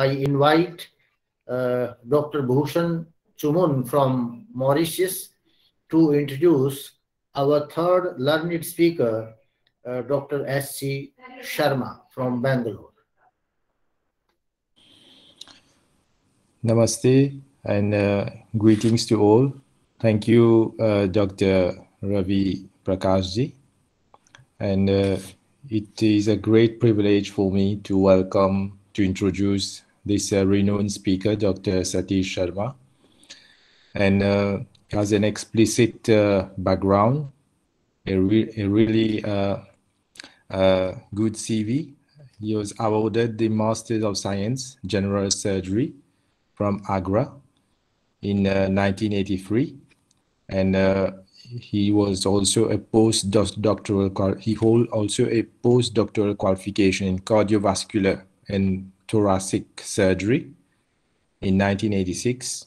I invite uh, Dr. Bhushan Chumun from Mauritius to introduce our third learned speaker, uh, Dr. S.C. Sharma from Bangalore. Namaste and uh, greetings to all. Thank you, uh, Dr. Ravi Prakashji. And uh, it is a great privilege for me to welcome, to introduce this uh, renowned speaker, Dr. Satish Sharma. And uh, has an explicit uh, background, a, re a really good CV. He was awarded the Master of Science, General Surgery from Agra in 1983. And he was also a postdoctoral he hold also a postdoctoral qualification in cardiovascular and thoracic surgery in 1986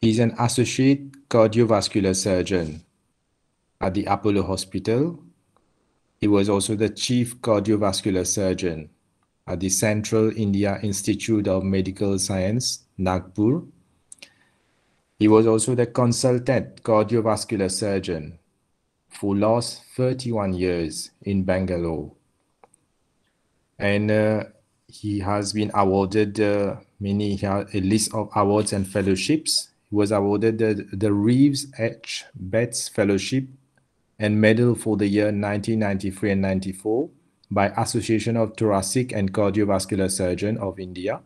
he's an associate cardiovascular surgeon at the apollo hospital. He was also the chief cardiovascular surgeon at the central india institute of medical science nagpur. He was also the consultant cardiovascular surgeon for last 31 years in Bangalore. And uh, he has been awarded uh, many, a list of awards and fellowships. He was awarded the, the Reeves H. Betts Fellowship and Medal for the year 1993 and 94 by Association of Thoracic and Cardiovascular Surgeon of India.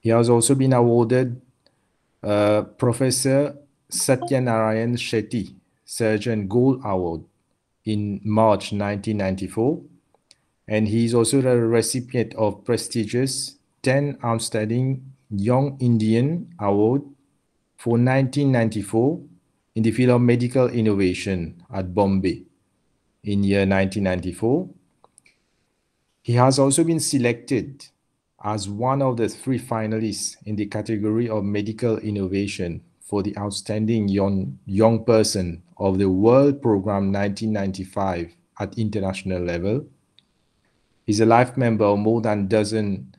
He has also been awarded uh, Professor Satyanarayan Shetty Surgeon Gold Award in March 1994. And he is also the recipient of prestigious 10 Outstanding Young Indian Award for 1994 in the field of medical innovation at Bombay in year 1994. He has also been selected as one of the three finalists in the category of medical innovation for the outstanding young, young person of the World Program 1995 at international level. He's a life member of more than a dozen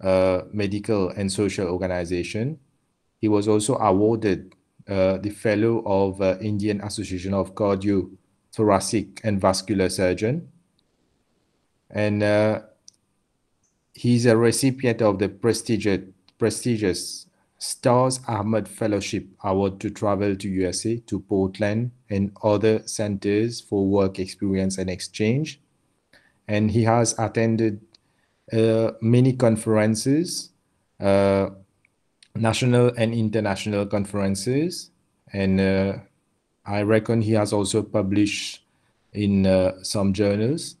uh, medical and social organizations. He was also awarded uh, the Fellow of uh, Indian Association of Cardio, Thoracic and Vascular Surgeon. And uh, He's a recipient of the prestigious, prestigious Stars Ahmed Fellowship Award to travel to USA, to Portland, and other centers for work experience and exchange. And he has attended uh, many conferences, uh, national and international conferences. And uh, I reckon he has also published in uh, some journals.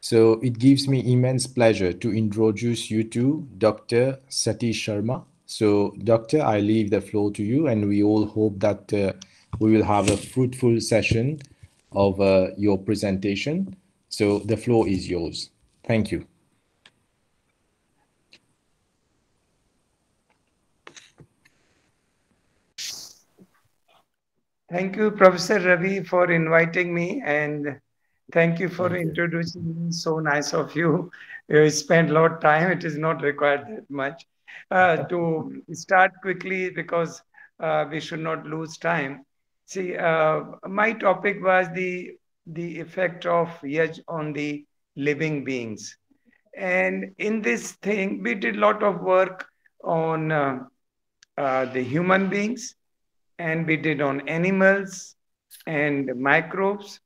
So it gives me immense pleasure to introduce you to Dr. Satish Sharma. So, Doctor, I leave the floor to you, and we all hope that uh, we will have a fruitful session of uh, your presentation. So, the floor is yours. Thank you. Thank you, Professor Ravi, for inviting me and Thank you for introducing me. So nice of you. You spent a lot of time. It is not required that much. Uh, to start quickly because uh, we should not lose time. See, uh, my topic was the the effect of Yaj on the living beings, and in this thing we did a lot of work on uh, uh, the human beings, and we did on animals and microbes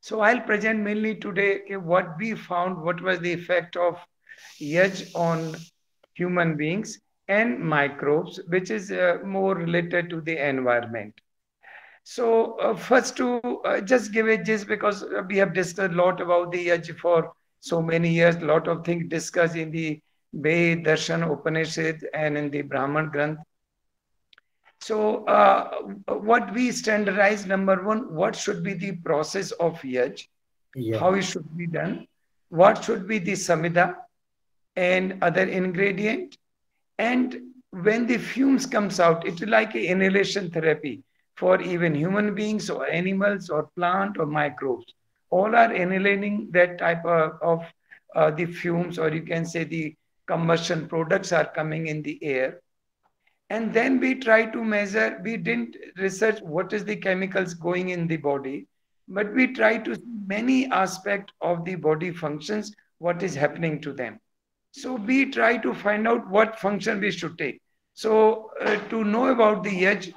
so I'll present mainly today what we found, what was the effect of Yaj on human beings and microbes, which is uh, more related to the environment. So uh, first to uh, just give it just because we have discussed a lot about the Yaj for so many years, a lot of things discussed in the Ved, Darshan, Upanishad and in the Brahman Granth. So uh, what we standardize, number one, what should be the process of yaj, yeah. how it should be done, what should be the samhita and other ingredient. And when the fumes comes out, it's like an inhalation therapy for even human beings or animals or plant or microbes. All are inhaling that type of, of uh, the fumes or you can say the combustion products are coming in the air. And then we try to measure, we didn't research what is the chemicals going in the body, but we try to many aspects of the body functions, what is happening to them. So we try to find out what function we should take. So uh, to know about the yaj,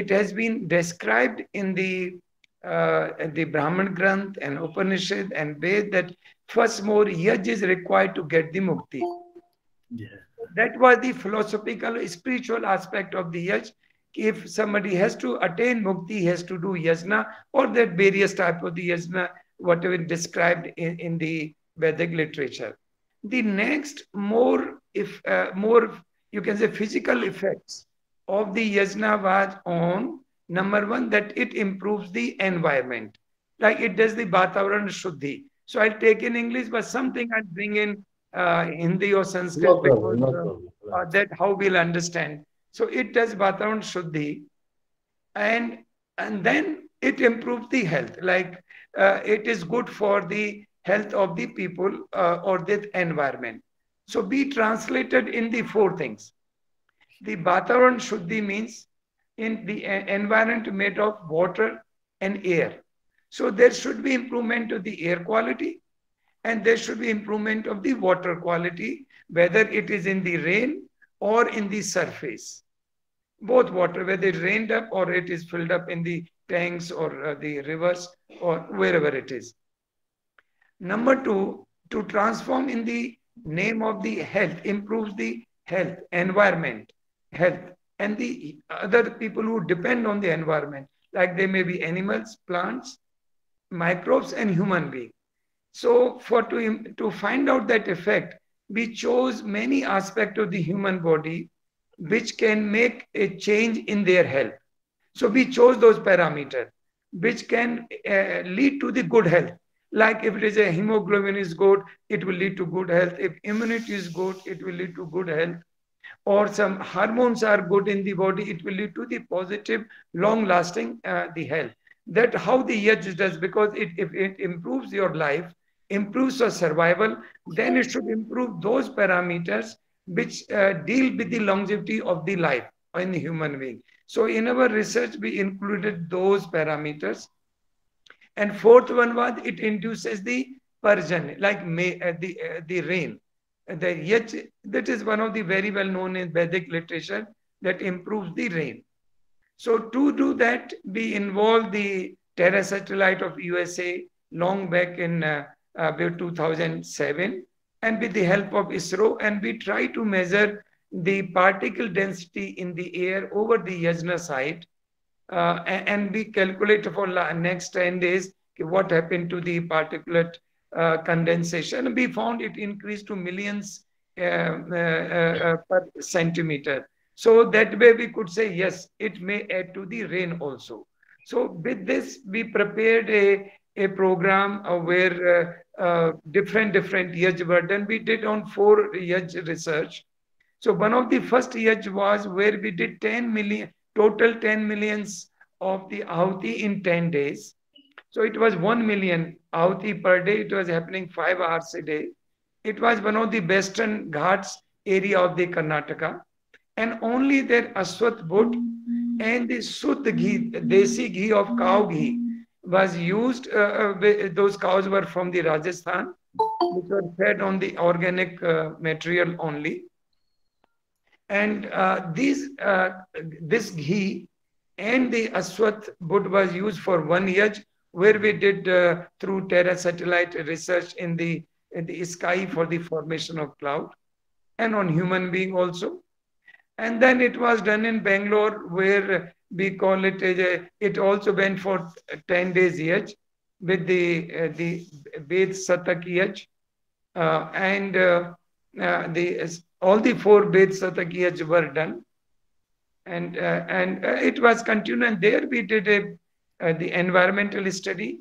it has been described in the uh, the Brahman Granth and Upanishad and Ved that first more yaj is required to get the mukti. Yeah. That was the philosophical, spiritual aspect of the yaj. If somebody has to attain mukti, he has to do yajna or that various type of the yajna, whatever described in, in the Vedic literature. The next more, if uh, more, you can say physical effects of the yajna was on number one that it improves the environment, like it does the Vatavaran Shuddhi. So I'll take in English, but something I'll bring in uh, Hindi or Sanskrit no problem, because no uh, uh, that how we'll understand. So it does Vatavaran Shuddhi, and and then it improves the health. Like uh, it is good for the health of the people uh, or the environment. So be translated in the four things. The Vatavaran Shuddhi means in the environment made of water and air. So there should be improvement of the air quality and there should be improvement of the water quality, whether it is in the rain or in the surface. Both water, whether it rained up or it is filled up in the tanks or uh, the rivers or wherever it is. Number two, to transform in the name of the health, improves the health, environment, health, and the other people who depend on the environment, like they may be animals, plants, microbes, and human beings. So for to, to find out that effect, we chose many aspects of the human body which can make a change in their health. So we chose those parameters which can uh, lead to the good health. Like if it is a hemoglobin is good, it will lead to good health. If immunity is good, it will lead to good health or some hormones are good in the body, it will lead to the positive, long-lasting uh, the health. That how the yaj does because it, if it improves your life, improves your survival, then it should improve those parameters which uh, deal with the longevity of the life in the human being. So in our research, we included those parameters. And fourth one was it induces the parjan, like may, uh, the, uh, the rain the yet that is one of the very well known in Vedic literature that improves the rain. So to do that, we involve the Terra satellite of USA long back in uh, about 2007 and with the help of ISRO and we try to measure the particle density in the air over the Yajna site uh, and, and we calculate for the next 10 days what happened to the particulate uh, condensation. We found it increased to millions uh, uh, per centimeter. So that way we could say, yes, it may add to the rain also. So with this, we prepared a, a program where uh, different different yaj were. We did on four yaj research. So one of the first yaj was where we did 10 million, total 10 millions of the ahuti in 10 days. So it was 1 million ahuti per day. It was happening five hours a day. It was one of the western Ghats area of the Karnataka. And only their Aswat Butt and the Sud ghee, desi ghee of cow ghee was used. Uh, uh, those cows were from the Rajasthan, which were fed on the organic uh, material only. And uh, these, uh, this ghee and the Aswat Butt was used for one yaj where we did uh, through Terra satellite research in the, in the sky for the formation of cloud and on human being also. And then it was done in Bangalore where we call it, a, it also went for 10 days yaj with the, uh, the Ved Satak yaj. Uh, and uh, uh, the, all the four Ved Satak yaj were done. And, uh, and it was continued. And there we did a the environmental study,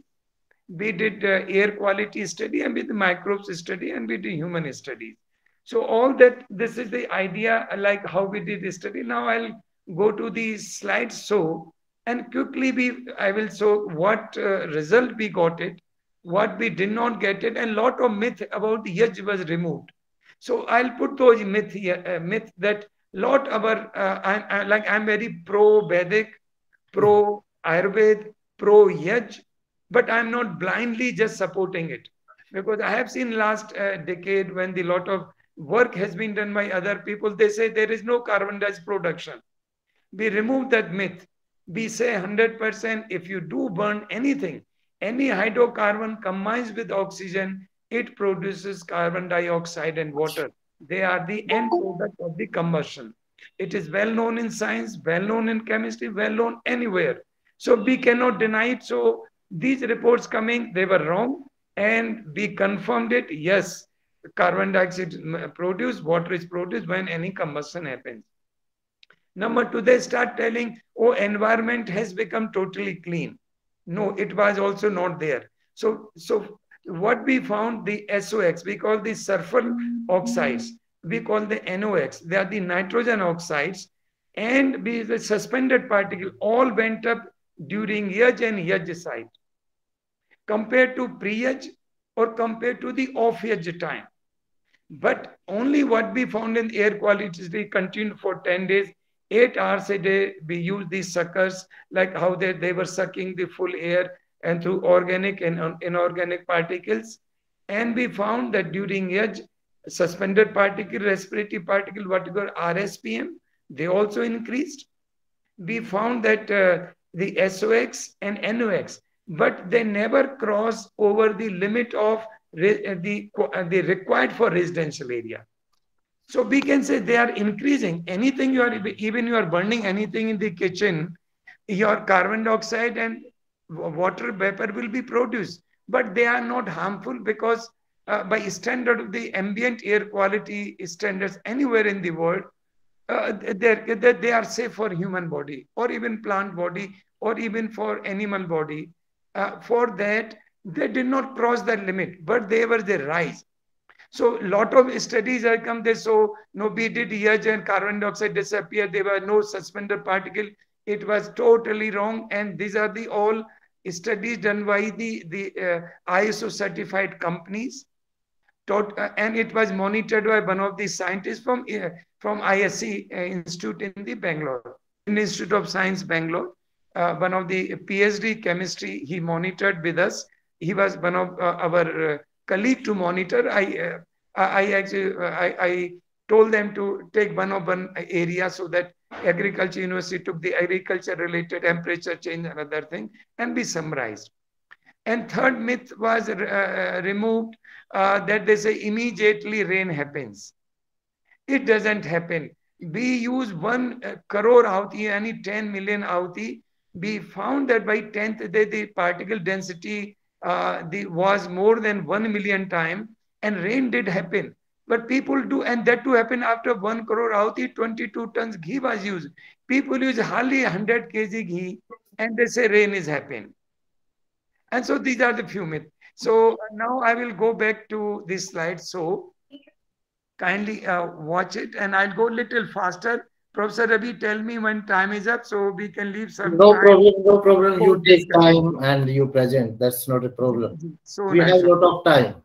we did uh, air quality study, and with the microbes study, and we did human studies. So all that, this is the idea, like how we did the study. Now I'll go to the slide so, and quickly we, I will show what uh, result we got it, what we did not get it, and lot of myth about the yaj was removed. So I'll put those myth here, uh, myth that lot of our uh, I'm, I, like I'm very pro Vedic, pro Ayurved, pro Yaj, but I'm not blindly just supporting it because I have seen last uh, decade when the lot of work has been done by other people, they say there is no carbon dioxide production. We remove that myth. We say 100% if you do burn anything, any hydrocarbon combines with oxygen, it produces carbon dioxide and water. They are the end product of the combustion. It is well known in science, well known in chemistry, well known anywhere. So we cannot deny it. So these reports coming, they were wrong. And we confirmed it. Yes, carbon dioxide mm, produced, water is produced when any combustion happens. Number two, they start telling, oh, environment has become totally clean. No, it was also not there. So, so what we found, the SOX, we call the sulfur oxides, we call the NOx, they are the nitrogen oxides, and the suspended particle all went up during Yaj and Yaj site compared to pre-Yaj or compared to the off-Yaj time. But only what we found in air quality study continued for 10 days, eight hours a day. We used these suckers, like how they, they were sucking the full air and through organic and inorganic particles. And we found that during age, suspended particle, respiratory particle, what you call RSPM, they also increased. We found that uh, the SOX and NOx, but they never cross over the limit of uh, the, uh, the required for residential area. So we can say they are increasing. Anything you are, even you are burning anything in the kitchen, your carbon dioxide and water vapor will be produced. But they are not harmful because uh, by standard of the ambient air quality standards anywhere in the world, uh, they, are safe for human body or even plant body or even for animal body. Uh, for that, they did not cross that limit, but they were the rise. So a lot of studies have come they So no, did Yaj and carbon dioxide disappeared. There were no suspended particle. It was totally wrong. And these are the all studies done by the, the uh, ISO certified companies. Tot, uh, and it was monitored by one of the scientists from, uh, from IISc uh, Institute in the Bangalore, in Institute of Science, Bangalore. Uh, one of the PhD chemistry, he monitored with us he was one of uh, our uh, colleague to monitor. I I actually I, I told them to take one of one area so that agriculture university took the agriculture related temperature change and other thing and be summarized. And third myth was removed uh, that they say immediately rain happens. It doesn't happen. We use one uh, crore ahuti, any 10 million ahuti. We found that by 10th day, the particle density uh, the, was more than 1 million time and rain did happen. But people do, and that to happen after 1 crore ahuti, 22 tons ghee was used. People use hardly 100 kg ghee and they say rain is happening. And so these are the few myths. So now I will go back to this slide. So kindly uh, watch it and I'll go a little faster Professor Ravi, tell me when time is up so we can leave some No problem, no problem. You take time and you present. That's not a problem. So we nice. have a lot of time.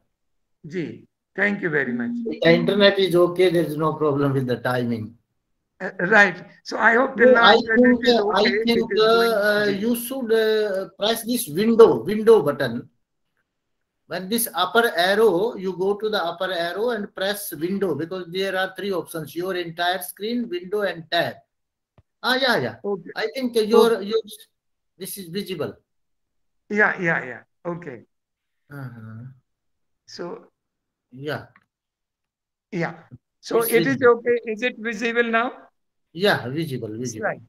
Ji, thank you very much. The internet is okay. There is no problem with the timing. Uh, right. So I hope now I think, uh, okay. I think uh, you should uh, press this window window button when this upper arrow, you go to the upper arrow and press window because there are three options, your entire screen, window and tab. Ah, yeah, yeah. Okay. I think your, okay. your this is visible. Yeah, yeah, yeah. Okay. Uh -huh. So, yeah. Yeah. So it's it is okay. Is it visible now? Yeah, visible, visible. Right.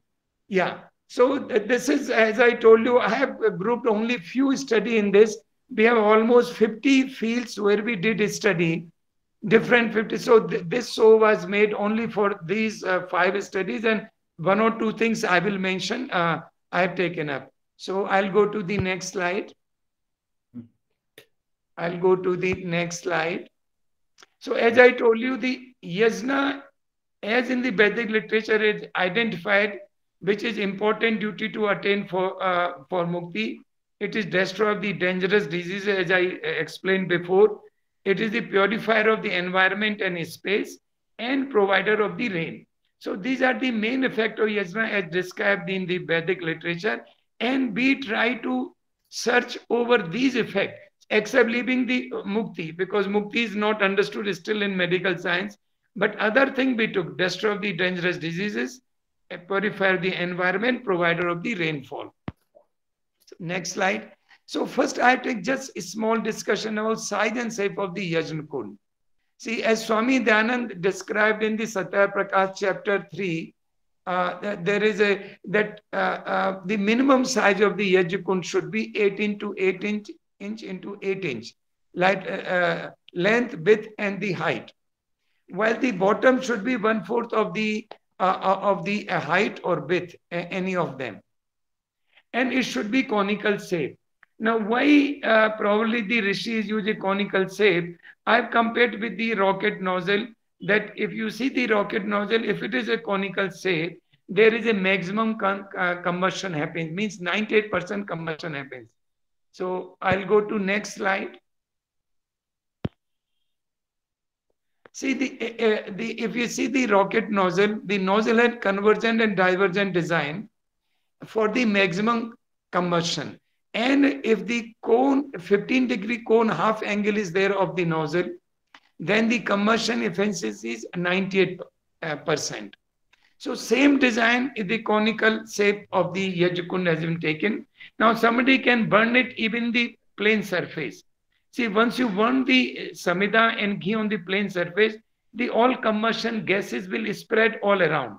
Yeah. So this is, as I told you, I have grouped only few study in this we have almost 50 fields where we did a study, different 50. So th this show was made only for these uh, five studies and one or two things I will mention uh, I have taken up. So I'll go to the next slide. I'll go to the next slide. So as I told you, the yajna, as in the Vedic literature, is identified which is important duty to attain for, uh, for mukti it is destroy the dangerous diseases, as I uh, explained before. It is the purifier of the environment and space and provider of the rain. So these are the main effect of yajna as described in the Vedic literature. And we try to search over these effects, except leaving the mukti, because mukti is not understood still in medical science. But other thing we took, destroy the dangerous diseases, purify the environment, provider of the rainfall. Next slide. So first I take just a small discussion about size and shape of the Yajna Kund. See, as Swami Dayanand described in the Satyarth Prakash chapter 3, uh, there is a that uh, uh, the minimum size of the Yajna should be 18 to 8 inch, inch into 8 inch, like uh, uh, length, width, and the height. While the bottom should be one fourth of the uh, of the height or width, any of them, and it should be conical shape. Now, why uh, probably the rishis use a conical shape? I've compared with the rocket nozzle that if you see the rocket nozzle, if it is a conical shape, there is a maximum uh, combustion happens, means 98% combustion happens. So I'll go to next slide. See the, uh, uh the if you see the rocket nozzle, the nozzle had convergent and divergent design for the maximum combustion. And if the cone, 15 degree cone half angle is there of the nozzle, then the combustion efficiency is 98%. Uh, so same design is the conical shape of the Yajkund has been taken. Now somebody can burn it even the plane surface. See, once you burn the samida and ghee on the plane surface, the all combustion gases will spread all around.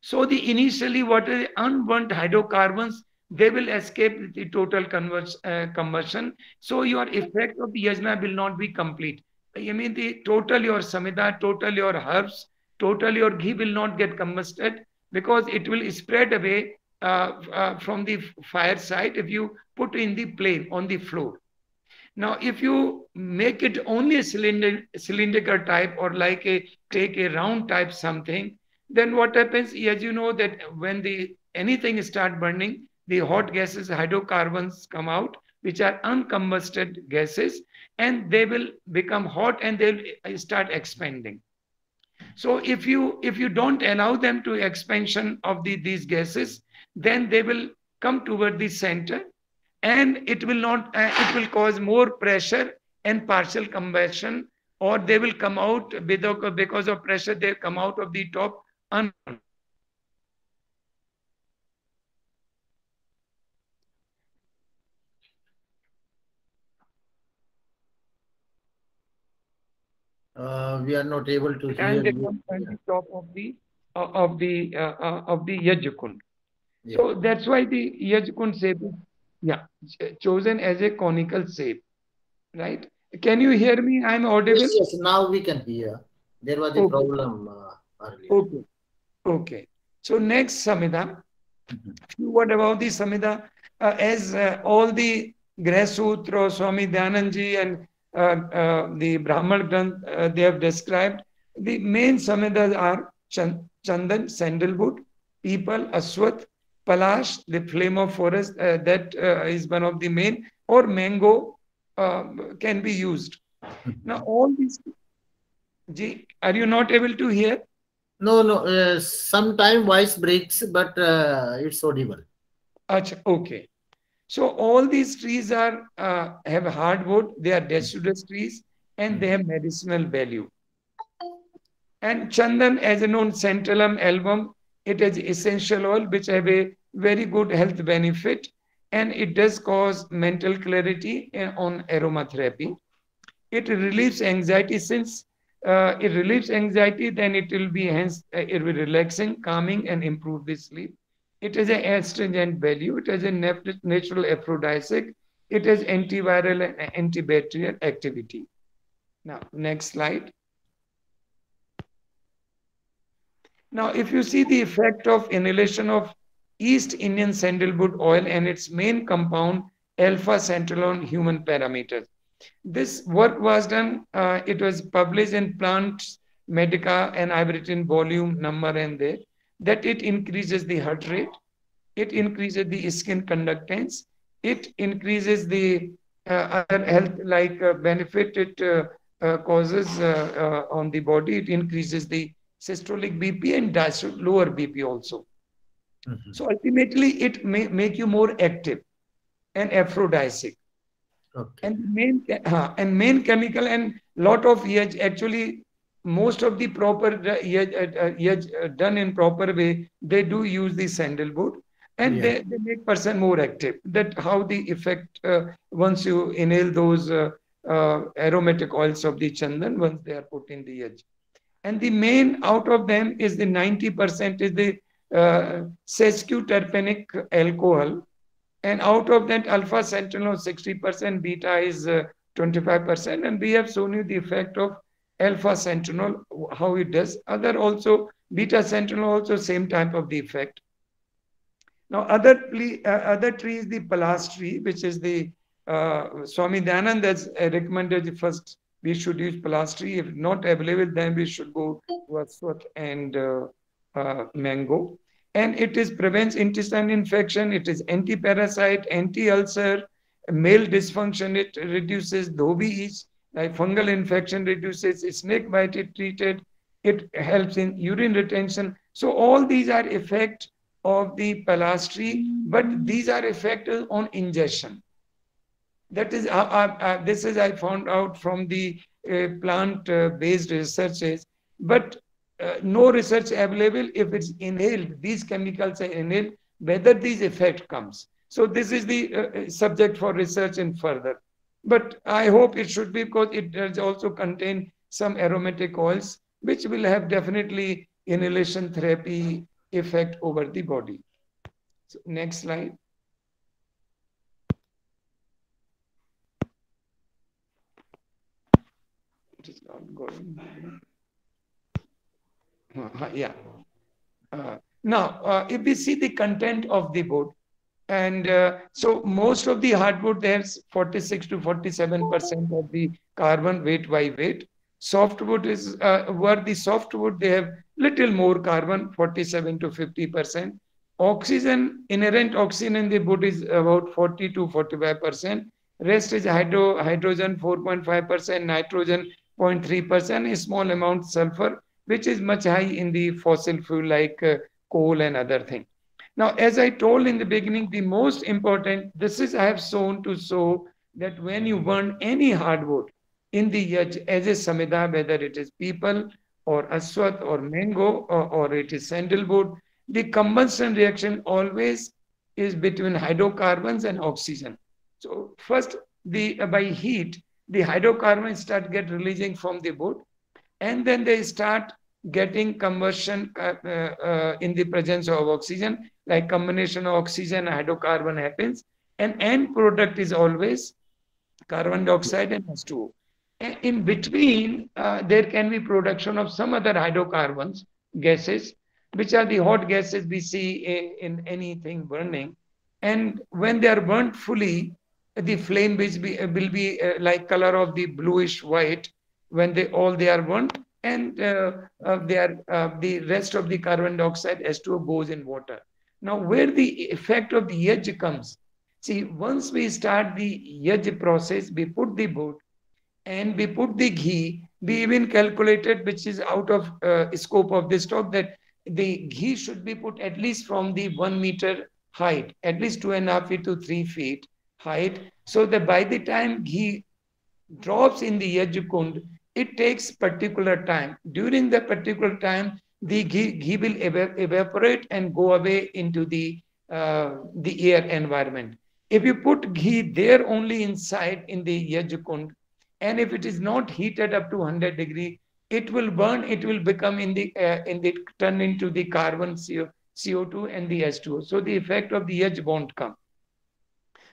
So the initially what is unburnt hydrocarbons they will escape the total uh, combustion. So your effect of the yajna will not be complete. I mean, the total your samida, total your herbs, total your ghee will not get combusted because it will spread away uh, uh, from the fire site if you put in the plane on the floor. Now, if you make it only a cylinder, cylindrical type or like a take a round type something, then what happens? As you know that when the anything start burning, the hot gases, hydrocarbons come out, which are uncombusted gases, and they will become hot and they'll start expanding. So if you if you don't allow them to expansion of the, these gases, then they will come toward the center and it will not uh, it will cause more pressure and partial combustion or they will come out because of pressure they come out of the top un uh, we are not able to hear and come on the top of the uh, of the uh, uh of the Yajkund. Yeah. So that's why the Yajkund shape is yeah chosen as a conical shape, right? Can you hear me? I'm audible. Yes, yes. Now we can hear. There was a okay. problem uh, earlier. Okay. Okay. So next Samhita. -hmm. What about the Samhita? Uh, as all the Greh Sutra, Swami Dayanandji and uh, uh, the Brahman Granth, uh, they have described. The main samhitas are Chandan, sandalwood, peepal, Aswath, Palash, the flame of forest, that is one of the main, or mango can be used. Now, all these, Ji, are you not able to hear? No, no. Uh, sometime voice breaks, but uh, it's audible. Achha, okay. So all these trees are uh, have hardwood. They are deciduous trees and they have medicinal value. And chandan, as a known santalum album, it has essential oil which have a very good health benefit, and it does cause mental clarity on aromatherapy. It relieves anxiety since uh, it relieves anxiety, then it will be hence uh, it will be relaxing, calming, and improve the sleep. It has an astringent value. It has a natural aphrodisiac. It has antiviral and antibacterial activity. Now, next slide. Now, if you see the effect of inhalation of East Indian sandalwood oil and its main compound, alpha santalol human parameters. This work was done, uh, it was published in Planta Medica and I've written volume number and there that it increases the heart rate, it increases the skin conductance, it increases the uh, other health like uh, benefit it uh, uh, causes on the body. It increases the systolic BP and diastolic lower BP also. Mm-hmm. So ultimately, it may make you more active and aphrodisiac. Okay. And main uh, and main chemical and lot of yaj actually most of the proper yaj, uh, yaj, uh, done in proper way they do use the sandalwood and yeah. they, they make person more active that how the effect uh, once you inhale those uh, uh, aromatic oils of the chandan once they are put in the edge and the main out of them is the 90% is the uh, sesquiterpenic alcohol and out of that alpha santalol 60% beta is 25% and we have shown you the effect of alpha santalol how it does other also beta santalol also same type of the effect now, other, uh, other tree is the Palas tree, which is the uh, Swami Dayanand has recommended first we should use Palas tree. If not available, then we should go to Aswat and uh, uh, mango. And it is prevents intestinal infection. It is anti-parasite, anti-ulcer, male dysfunction. It reduces dhobi like fungal infection reduces, snake bite it treated. It helps in urine retention. So all these are effect of the palas tree, but these are effect on ingestion. That is, uh, uh, uh, this is I found out from the uh, plant-based researches, but uh, no research available if it's inhaled, these chemicals are inhaled, whether these effect comes. So this is the uh, subject for research and further. But I hope it should be because it does also contain some aromatic oils, which will have definitely inhalation therapy effect over the body. So next slide. It is not going. Uh, yeah. Uh, now, uh, if we see the content of the board, and uh, so most of the hardwood, there's 46 to 47% of the carbon weight by weight. Softwood is uh, where the softwood they have little more carbon, 47 to 50 percent. Oxygen, inherent oxygen in the wood is about 40 to 45 percent. Rest is hydro, hydrogen 4.5 percent, nitrogen 0.3 percent, a small amount sulfur, which is much high in the fossil fuel like uh, coal and other things. Now, as I told in the beginning, the most important, this is I have shown to show that when you burn any hardwood, in the yaj as a samhita, whether it is peepal or aswat or mango or, or it is sandalwood, the combustion reaction always is between hydrocarbons and oxygen. So first, the uh, by heat, the hydrocarbons start get releasing from the wood, and then they start getting conversion uh, uh, uh, in the presence of oxygen, like combination of oxygen hydrocarbon happens, and end product is always carbon dioxide and H2O in between, uh, there can be production of some other hydrocarbons, gases, which are the hot gases we see in, in anything burning. And when they are burnt fully, the flame will be, will be uh, like color of the bluish white when they all they are burnt and uh, uh, they are, uh, the rest of the carbon dioxide H2O goes in water. Now, where the effect of the yaj comes, see, once we start the yaj process, we put the boat, and we put the ghee, we even calculated, which is out of uh, scope of this talk, that the ghee should be put at least from the one meter height, at least two and a half feet to three feet height, so that by the time ghee drops in the Yajkund, it takes particular time. During the particular time, the ghee, ghee will evaporate and go away into the, uh, the air environment. If you put ghee there only inside in the Yajkund, and if it is not heated up to 100 degree it will burn it will become in the uh, in the turn into the carbon CO, co2 and the h2o so the effect of the yaj won't come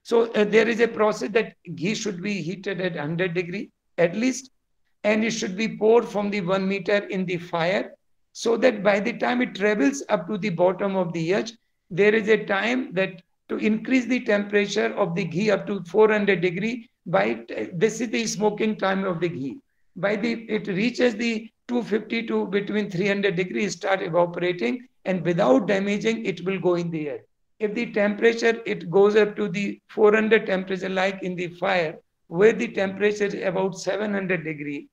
so uh, there is a process that ghee should be heated at 100 degree at least and it should be poured from the one meter in the fire so that by the time it travels up to the bottom of the edge there is a time that to increase the temperature of the ghee up to 400 degree by this is the smoking time of the ghee. By the it reaches the 250 to between 300 degrees, start evaporating, and without damaging, it will go in the air. If the temperature it goes up to the 400 temperature, like in the fire, where the temperature is about 700 degree,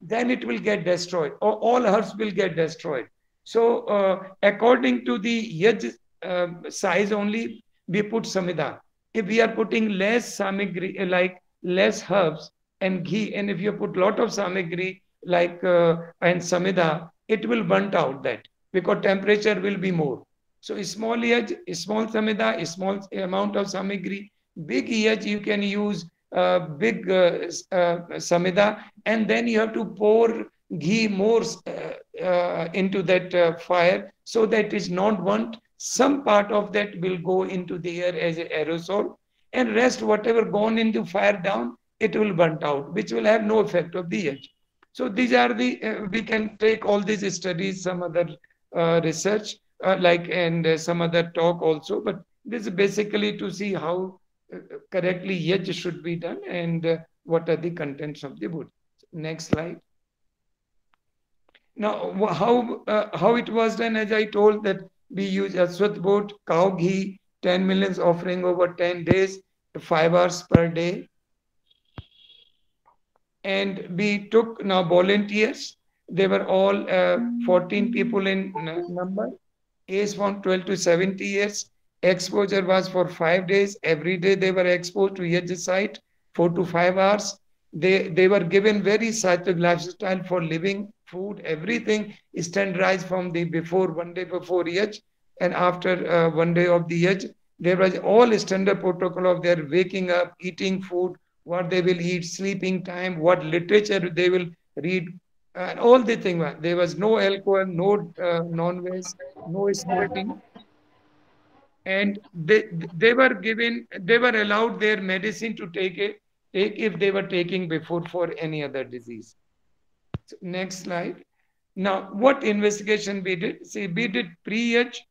then it will get destroyed, or all herbs will get destroyed. So, uh, according to the yaj uh, size only, we put samida. If we are putting less samigri, like less herbs and ghee, and if you put lot of samigri like uh, and samida, it will burnt out that because temperature will be more. So a small yaj, small samida, a small amount of samigri. Big yaj you can use uh, big uh, uh, samida, and then you have to pour ghee more uh, uh, into that uh, fire so that is not burnt. Some part of that will go into the air as aerosol, and rest whatever gone into fire down, it will burnt out, which will have no effect of the yaj. So these are the we can take all these studies, some other research like and some other talk also, but this is basically to see how correctly yaj should be done and uh, what are the contents of the wood. Next slide. Now, how uh, how it was done, as I told, that we use Aswath boat, cow ghee, 10 millions offering over 10 days, 5 hours per day. And we took now volunteers. They were all uh, 14 people in number, age from 12 to 70 years Exposure was for five days. Every day they were exposed to site, four to five hours. They, they were given very sattvic lifestyle for living, food, everything standardized from the before, one day before yaj and after uh, one day of the yaj. There was all standard protocol of their waking up, eating food, what they will eat, sleeping time, what literature they will read, and all the thing. There was no alcohol, no uh, non-veg, no smoking and they they were given they were allowed their medicine to take it take if they were taking before for any other disease. So next slide. Now what investigation we did? See we did pre-age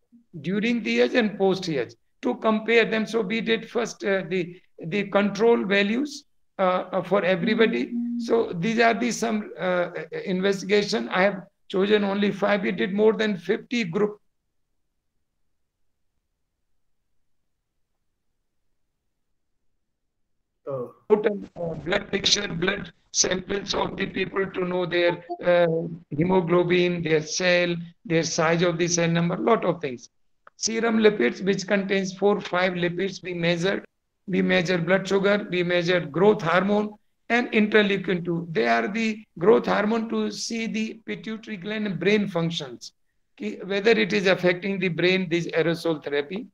during the age and post-age to compare them. So we did first uh, the the control values uh, uh for everybody. So these are the some uh, investigation. I have chosen only five. We did more than 50 group total uh, blood picture, blood samples of the people to know their uh, hemoglobin, their cell, their size of the cell number, lot of things. Serum lipids, which contains four, five lipids, we measured. We measure blood sugar, we measure growth hormone, and interleukin 2. They are the growth hormone to see the pituitary gland and brain functions, whether it is affecting the brain, this aerosol therapy.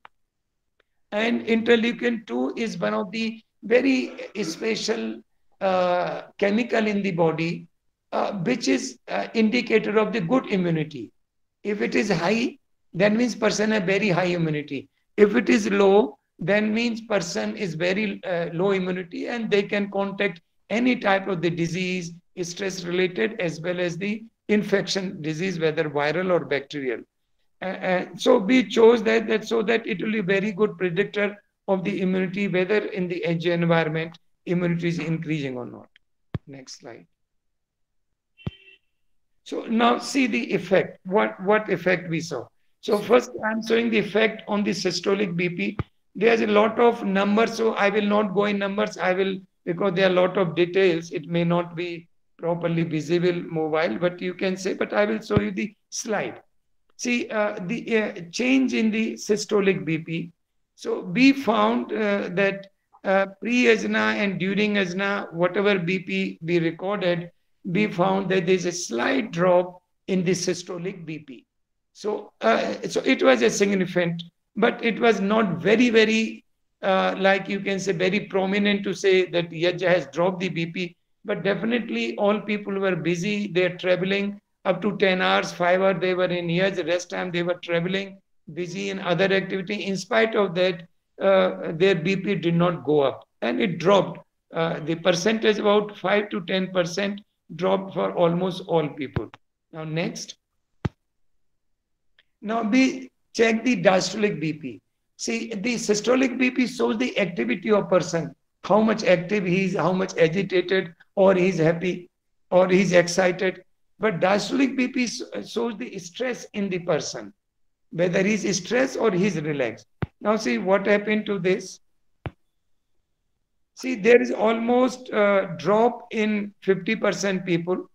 And interleukin 2 is one of the very special uh, chemical in the body, uh, which is uh, indicator of the good immunity. If it is high, that means person have very high immunity. If it is low, then means person is very uh, low immunity and they can contact any type of the disease, stress related as well as the infection disease, whether viral or bacterial. Uh, uh, so we chose that, that so that it will be very good predictor of the immunity, whether in the edge environment, immunity is increasing or not. Next slide. So now see the effect, what, what effect we saw. So first I'm showing the effect on the systolic BP. There's a lot of numbers, so I will not go in numbers. I will, because there are a lot of details, it may not be properly visible mobile, but you can say, but I will show you the slide. See, uh, the uh, change in the systolic BP so we found uh, that uh, pre-ajna and during ajna, whatever BP we recorded, we found that there's a slight drop in the systolic BP. So, uh, so it was a significant, but it was not very, very, uh, like you can say, very prominent to say that Yaja has dropped the BP. But definitely all people were busy. They're traveling up to 10 hours, 5 hours they were in Yaj, rest time they were traveling busy in other activity. In spite of that, uh, their BP did not go up and it dropped. Uh, the percentage about 5 to 10% dropped for almost all people. Now, next. Now, we check the diastolic BP. See, the systolic BP shows the activity of person, how much active he is, how much agitated, or he's happy, or he's excited. But diastolic BP shows the stress in the person whether he's stressed or he's relaxed. Now see what happened to this. See, there is almost a drop in 50% people,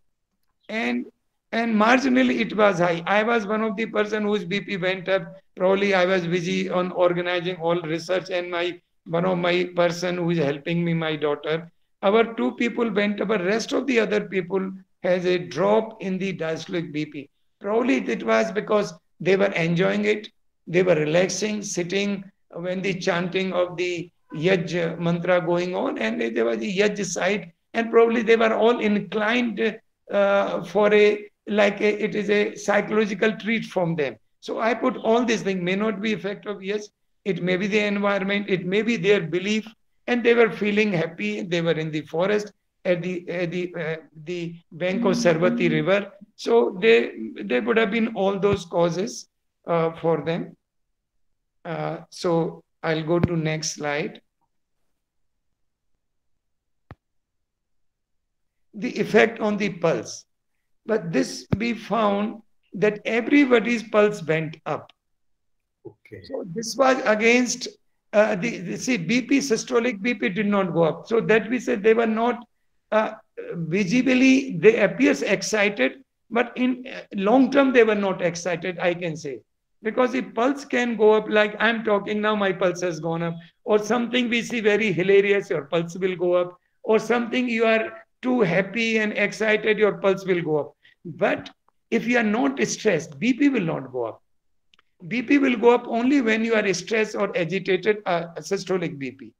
and and marginally it was high. I was one of the person whose BP went up. Probably I was busy on organizing all research, and my one of my person who is helping me, my daughter. Our two people went up, but rest of the other people has a drop in the diastolic BP. Probably it was because they were enjoying it, they were relaxing, sitting when the chanting of the Yaj mantra going on, and there was the Yaj side, and probably they were all inclined uh, for a like a, it is a psychological treat from them. So I put all these things may not be effect of yes, it may be the environment, it may be their belief, and they were feeling happy. They were in the forest at the at the uh, the bank of Sarvati River. So they they would have been all those causes uh, for them. Uh, so I'll go to next slide. The effect on the pulse. But this we found that everybody's pulse went up. Okay. So this was against uh, the, the, see BP systolic BP did not go up. So that we said they were not uh, visibly they appears excited, but in uh, long term they were not excited. I can say. Because the pulse can go up like i'm talking now my pulse has gone up. Or something we see very hilarious your pulse will go up. Or something you are too happy and excited your pulse will go up. But if you are not stressed bp will not go up. Bp will go up only when you are stressed or agitated uh, systolic bp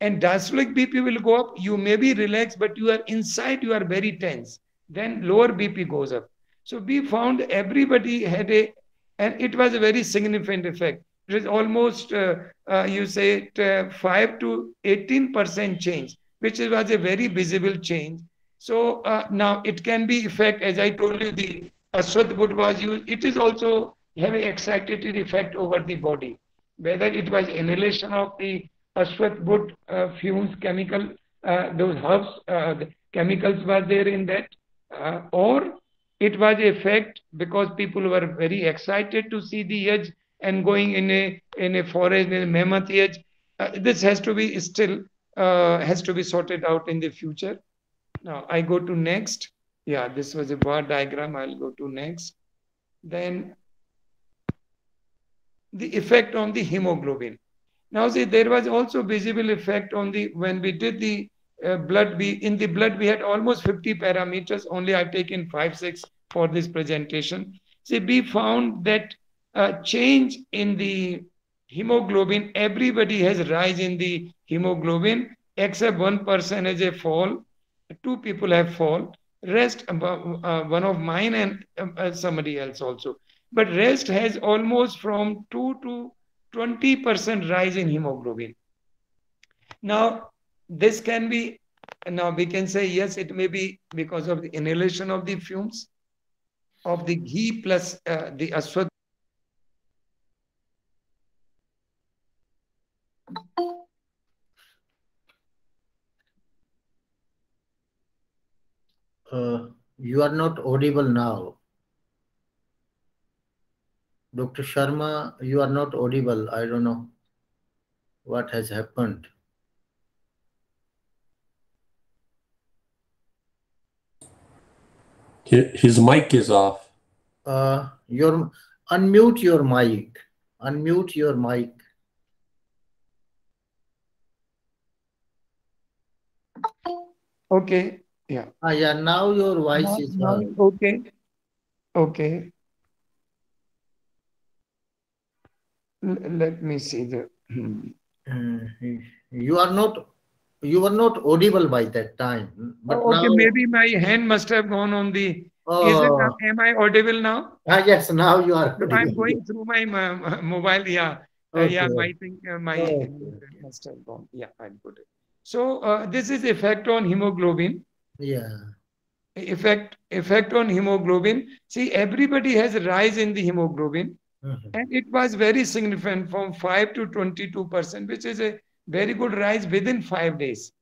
and diastolic bp will go up you may be relaxed but you are inside you are very tense then lower bp goes up so we found everybody had a and it was a very significant effect. It was almost, uh, uh, you say, uh, 5 to 18% change, which was a very visible change. So uh, now it can be effect, as I told you, the Ashwat was used. It is also having excitatory effect over the body. Whether it was inhalation of the Ashwat uh, fumes, chemical, uh, those herbs, uh, chemicals were there in that, or it was a fact because people were very excited to see the yaj and going in a in a forest in a mammoth yaj. Uh, this has to be still uh, has to be sorted out in the future. Now I go to next. Yeah, this was a bar diagram. I'll go to next. Then the effect on the hemoglobin. Now see, there was also visible effect on the when we did the uh, blood we in the blood we had almost 50 parameters only i've taken five six for this presentation. See we found that uh, change in the hemoglobin everybody has rise in the hemoglobin except one person has a fall two people have fall rest uh, one of mine and uh, somebody else also. But rest has almost from 2 to 20 percent rise in hemoglobin now this can be, now we can say, yes, it may be because of the inhalation of the fumes of the ghee plus uh, the aswad. Uh, you are not audible now. Dr. Sharma, you are not audible. I don't know what has happened. His mic is off. Uh, your unmute your mic. Unmute your mic. Okay. Yeah. Ah, yeah. Now your voice now, is now, okay. Okay. Let me see the. Uh, you are not you were not audible by that time. But oh, okay, now, maybe my hand must have gone on the. oh, Is it, am I audible now? ah, yes, now you are audible. I'm going through my uh, mobile. Yeah. Uh, yeah, Okay. my thing, uh, my Okay. must have gone. Yeah, I'll put it. So uh, this is effect on hemoglobin. Yeah. Effect effect on hemoglobin. See, everybody has a rise in the hemoglobin, Mhm. and it was very significant from five to twenty-two percent, which is a very good rise within five days.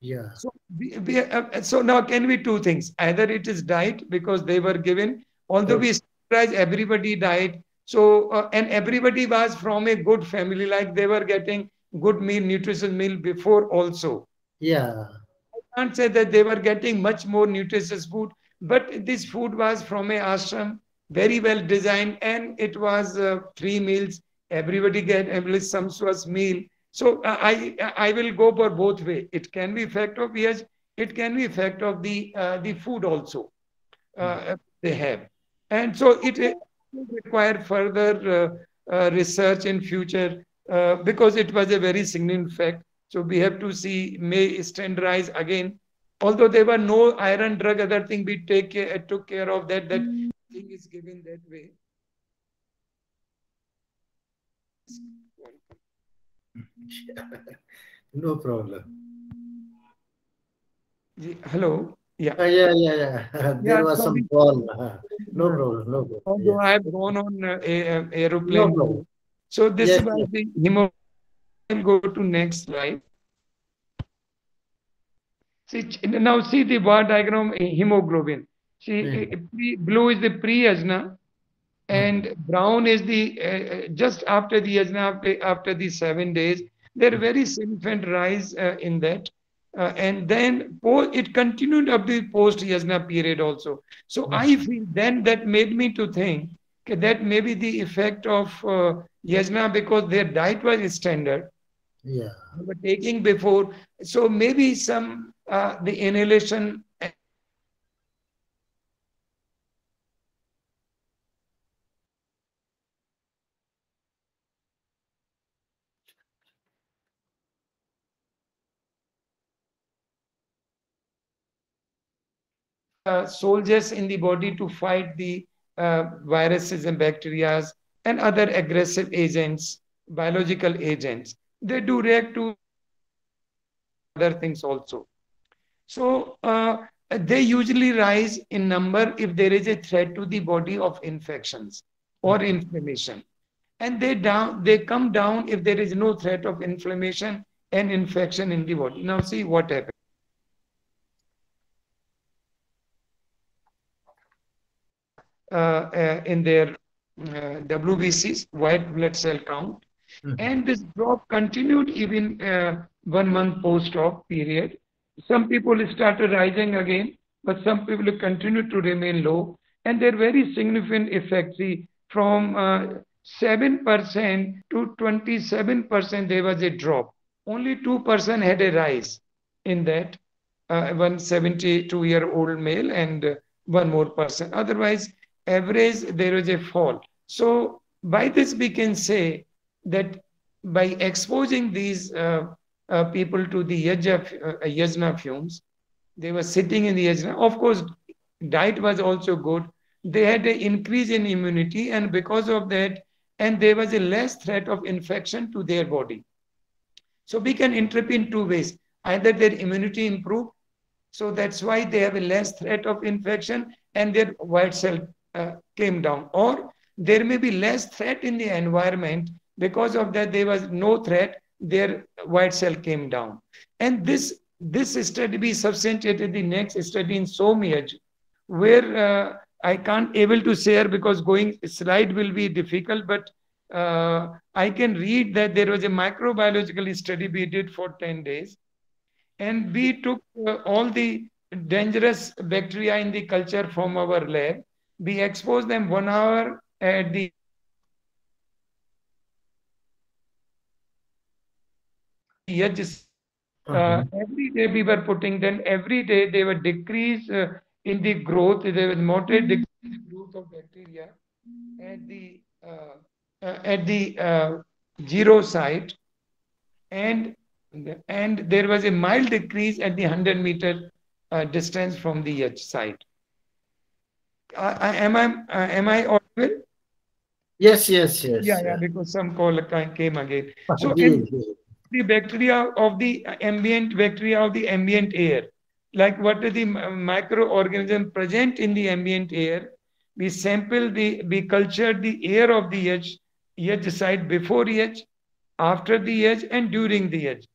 Yeah. So, we, we, uh, so now can be two things. Either it is diet because they were given, although we surprised everybody died. So, uh, and everybody was from a good family, like they were getting good meal, nutritious meal before also. Yeah. I can't say that they were getting much more nutritious food, but this food was from a ashram, very well designed, and it was uh, three meals. Everybody get at least some was meal. So uh, I I will go for both way. It can be effect of yes, it can be effect of the uh, the food also uh, they have, and so it require further uh, uh, research in future uh, because it was a very significant fact. So we have to see may standardize again. Although there were no iron drug, other thing we take care, took care of that. That thing is given that way. no problem. Hello. Yeah. Uh, yeah, yeah, yeah. there Yeah, was so some call. No problem, no problem. Although Yeah. I have gone on uh, a, a- No aeroplane. problem. So this Yes, was yes. the hemo. I'll go to next slide. See now see the bar diagram hemoglobin. See Hmm. uh, blue is the pre-yajna and brown is the uh, just after the yajna after, after the seven days. There are very significant rise uh, in that. Uh, and then it continued up the post yajna period also. So I feel then that made me to think okay, that maybe the effect of uh, yajna because their diet was standard Yeah. they were taking before. So maybe some uh, the inhalation. Uh, soldiers in the body to fight the uh, viruses and bacteria and other aggressive agents, biological agents. They do react to other things also. So uh, they usually rise in number if there is a threat to the body of infections or inflammation. And they down they come down if there is no threat of inflammation and infection in the body. Now see what happens. Uh, uh, in their uh, WBCs, white blood cell count, Mhm. and this drop continued even uh, one month post-op period. Some people started rising again, but some people continued to remain low, and there are very significant effects. See, from uh, 7% to 27%, there was a drop. Only 2% had a rise in that, uh, one 72 year old male and uh, one more person. Otherwise, average, there was a fall. So, by this, we can say that by exposing these uh, uh, people to the yajna, uh, yajna fumes, they were sitting in the yajna. Of course, diet was also good. They had an increase in immunity, and because of that, and there was a less threat of infection to their body. So we can interpret in two ways. Either their immunity improved, so that's why they have a less threat of infection, and their white cell uh, came down, or there may be less threat in the environment. Because of that there was no threat. Their white cell came down. And this this study be substantiated the next study in Somiyaj, where uh, I can't able to share because going slide will be difficult, but uh, I can read that there was a microbiological study we did for 10 days. And we took uh, all the dangerous bacteria in the culture from our lab. We exposed them one hour at the Yaj uh, every day we were putting them every day they were decrease uh, in the growth there was moderate decrease in the growth of bacteria at the uh, uh, at the uh, zero site. And and there was a mild decrease at the 100 meter uh, distance from the yaj site uh, am i uh, am i audible? Yes, yes, yes. yeah yeah because some call came again. So Ji, in- the bacteria of the ambient bacteria of the ambient air like what are the microorganism present in the ambient air we sample the we culture the air of the yaj yaj site before yaj after the yaj and during the yaj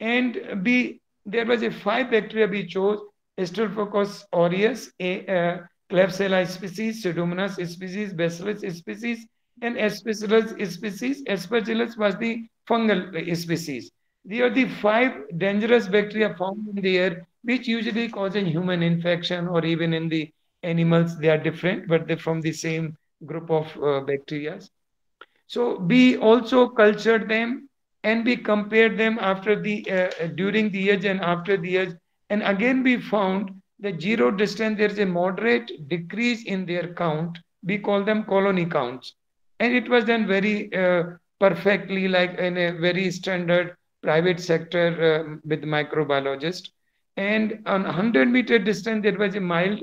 and we there was a five bacteria we chose Staphylococcus aureus a uh, Klebsiella species Pseudomonas species Bacillus species and Aspergillus species Aspergillus was the fungal species. They are the five dangerous bacteria found in the air, which usually cause a human infection or even in the animals, they are different, but they're from the same group of uh, bacteria. So we also cultured them and we compared them after the uh, during the yaj and after the yaj. And again, we found the zero distance, there's a moderate decrease in their count. We call them colony counts. And it was done very uh, perfectly, like in a very standard private sector uh, with microbiologist. And on 100 meter distance, there was a mild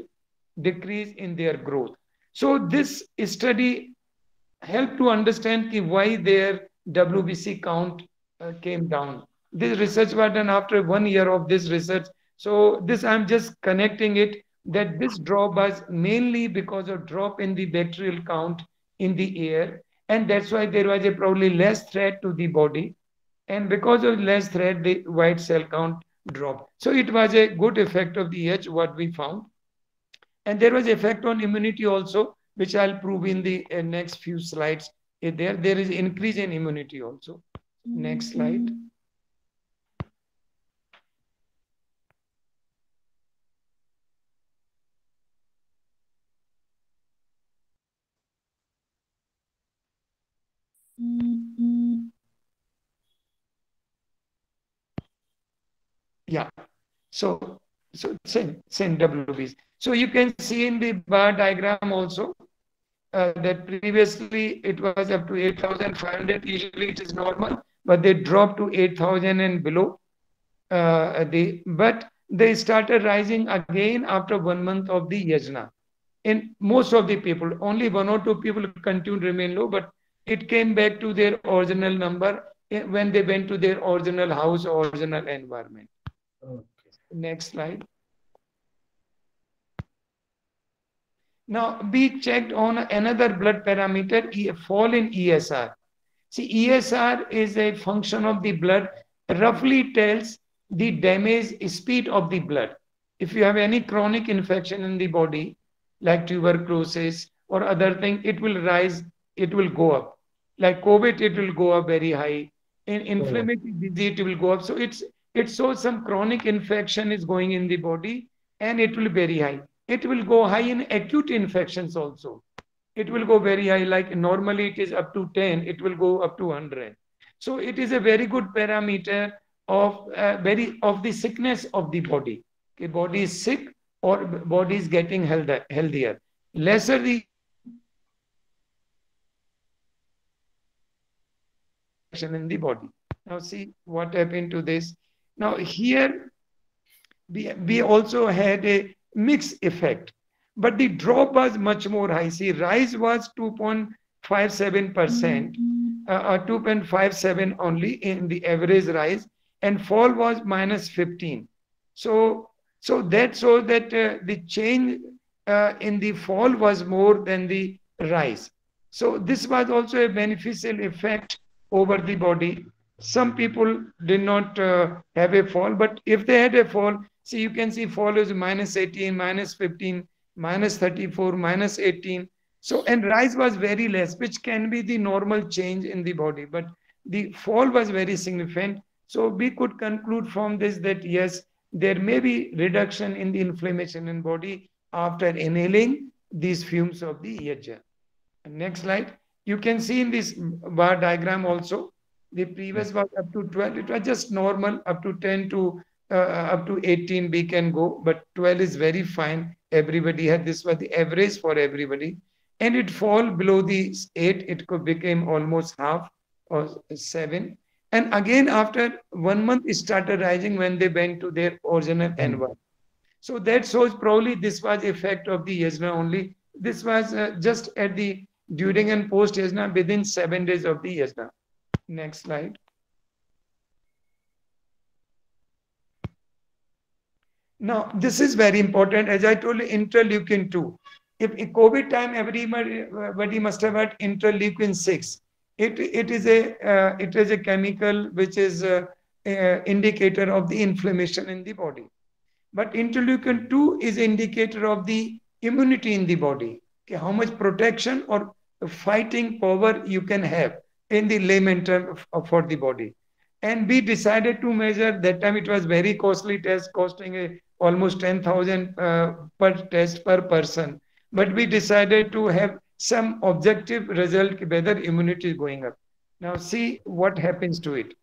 decrease in their growth. So this study helped to understand why their WBC count uh, came down. This research was done after one year of this research. So this I'm just connecting it that this drop was mainly because of drop in the bacterial count in the air. And that's why there was a probably less threat to the body. And because of less threat, the white cell count dropped. So it was a good effect of the H, what we found. And there was effect on immunity also, which I'll prove in the uh, next few slides. There, there is increase in immunity also. Next slide. Yeah. So, so same, same WBs. So you can see in the bar diagram also uh, that previously it was up to 8,500. Usually it is normal, but they dropped to 8,000 and below. Uh, they, but they started rising again after one month of the yajna. In most of the people, only one or two people continued to remain low, but it came back to their original number eh, when they went to their original house, original environment. Okay. Next slide. Now we checked on another blood parameter, fall in ESR. See, ESR is a function of the blood, roughly tells the damage speed of the blood. If you have any chronic infection in the body, like tuberculosis or other thing, it will rise, it will go up. Like COVID, it will go up very high. In inflammatory disease, it will go up. So it's it shows some chronic infection is going in the body and it will be very high. It will go high in acute infections also. It will go very high, like normally it is up to 10, it will go up to 100. So it is a very good parameter of uh, very of the sickness of the body. The body is sick or body is getting healthier. Lesser the infection in the body. Now see what happened to this. Now here we, we also had a mixed effect, but the drop was much more high. See, rise was 2.57%, uh, uh 2.57 only in the average rise, and fall was minus 15. So, so that shows that uh, the change uh, in the fall was more than the rise. So this was also a beneficial effect over the body some people did not uh, have a fall, but if they had a fall, see, you can see fall is minus 18, minus 15, minus 34, minus 18. So, and rise was very less, which can be the normal change in the body, but the fall was very significant. So, we could conclude from this that yes, there may be reduction in the inflammation in body after inhaling these fumes of the EHR. Next slide. You can see in this bar diagram also the previous was up to 12. It was just normal up to 10 to uh, up to 18 we can go, but 12 is very fine. Everybody had this was the average for everybody. And it fall below the 8, it could become almost half or 7. And again, after one month, it started rising when they went to their original mm. environment. So that shows probably this was effect of the yajna only. This was uh, just at the during and post yajna within seven days of the yajna. Next slide. Now, this is very important. As I told you, interleukin 2. If in COVID time, everybody must have had interleukin 6. It, it, is a, uh, it is a chemical which is an indicator of the inflammation in the body. But interleukin 2 is indicator of the immunity in the body. Okay, how much protection or fighting power you can have in the layman term for the body. And we decided to measure, that time it was very costly test costing a, almost 10,000 uh, per test per person. But we decided to have some objective result whether immunity is going up. Now see what happens to it.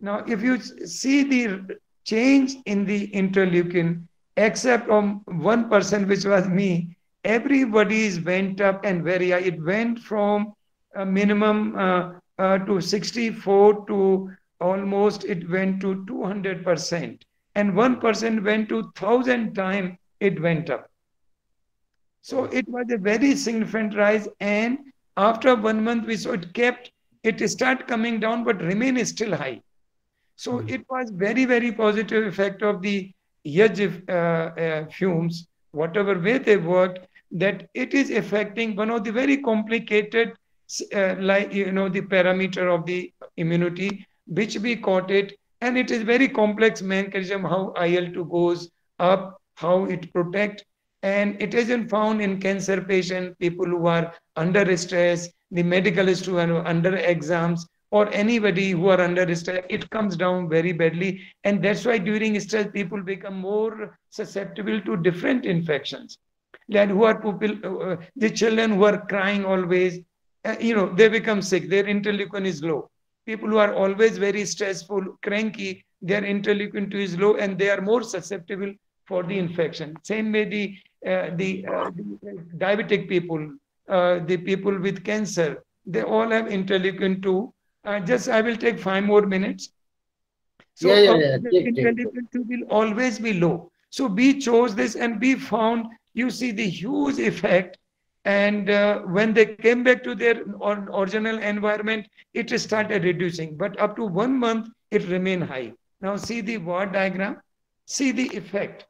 Now, if you see the change in the interleukin, except on one person, which was me, everybody's went up and very high. It went from a minimum uh, uh, to 64 to almost it went to 200%. And one went to 1,000 times it went up. So it was a very significant rise. And after one month, we saw it kept, it start coming down, but remain still high. So mm-hmm. it was very, very positive effect of the Yaj uh, uh, fumes, whatever way they worked, that it is affecting one of the very complicated, uh, like, you know, the parameter of the immunity, which we caught it. And it is very complex mechanism how IL-2 goes up, how it protect. And it isn't found in cancer patient, people who are under stress, the medical who are under exams, or anybody who are under stress, it comes down very badly. And that's why during stress, people become more susceptible to different infections. Like who are people, uh, the children who are crying always, uh, you know, they become sick. Their interleukin is low. People who are always very stressful, cranky, their interleukin 2 is low and they are more susceptible for the infection. Same way the, uh, the, uh, the, diabetic people, uh, the people with cancer, they all have interleukin 2 uh, just I will take five more minutes. So yeah, yeah, yeah. Intelligence take. will always be low. So we chose this and we found, you see the huge effect. And uh, when they came back to their original environment, it started reducing. But up to one month, it remained high. Now see the word diagram. See the effect.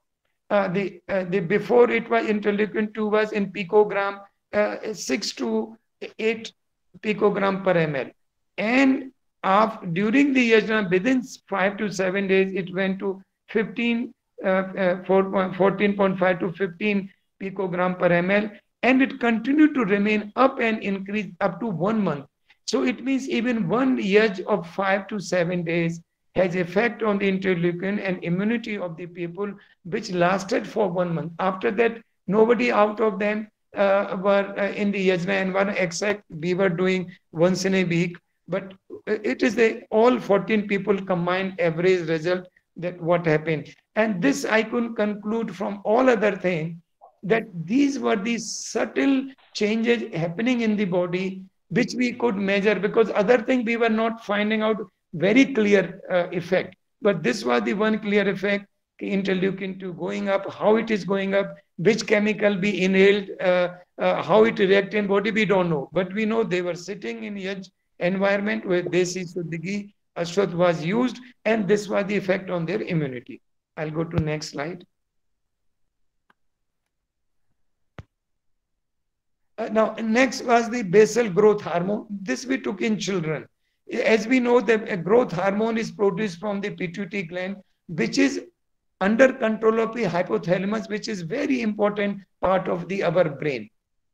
Uh, the, uh, the before it was interleukin 2 was in picogram, uh, 6 to 8 picogram per ml. And after, during the yajna, within five to seven days, it went to 15, uh, uh, 14.5 to 15 picogram per ml. And it continued to remain up and increase up to one month. So it means even one yaj of five to seven days has effect on the interleukin and immunity of the people, which lasted for one month. After that, nobody out of them uh, were uh, in the yajna and one except we were doing once in a week but it is the all 14 people combined average result that what happened. And this I could conclude from all other things that these were the subtle changes happening in the body which we could measure because other thing we were not finding out very clear uh, effect. But this was the one clear effect interleukin 2 going up, how it is going up, which chemical be inhaled, uh, uh, how it react in body, we don't know. But we know they were sitting in Yaj environment where Desi Suddhigi Ashwath was used, and this was the effect on their immunity. I'll go to next slide. Uh, now, next was the basal growth hormone. This we took in children. As we know, the growth hormone is produced from the pituitary gland, which is under control of the hypothalamus, which is very important part of the our brain.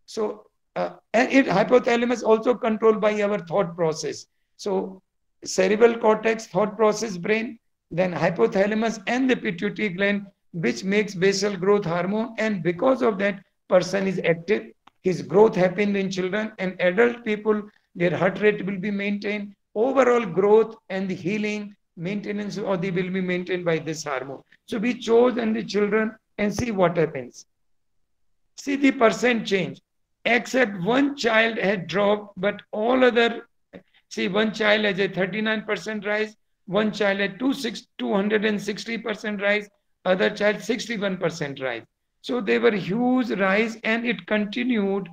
So uh, and it hypothalamus also controlled by our thought process. So cerebral cortex, thought process brain, then hypothalamus and the pituitary gland, which makes basal growth hormone. And because of that, person is active. His growth happened in children and adult people, their heart rate will be maintained. Overall growth and the healing, maintenance of the will be maintained by this hormone. So we chose in the children and see what happens. See the percent change except one child had dropped, but all other, see, one child has a 39% rise, one child had 260% rise, other child 61% rise. So they were huge rise and it continued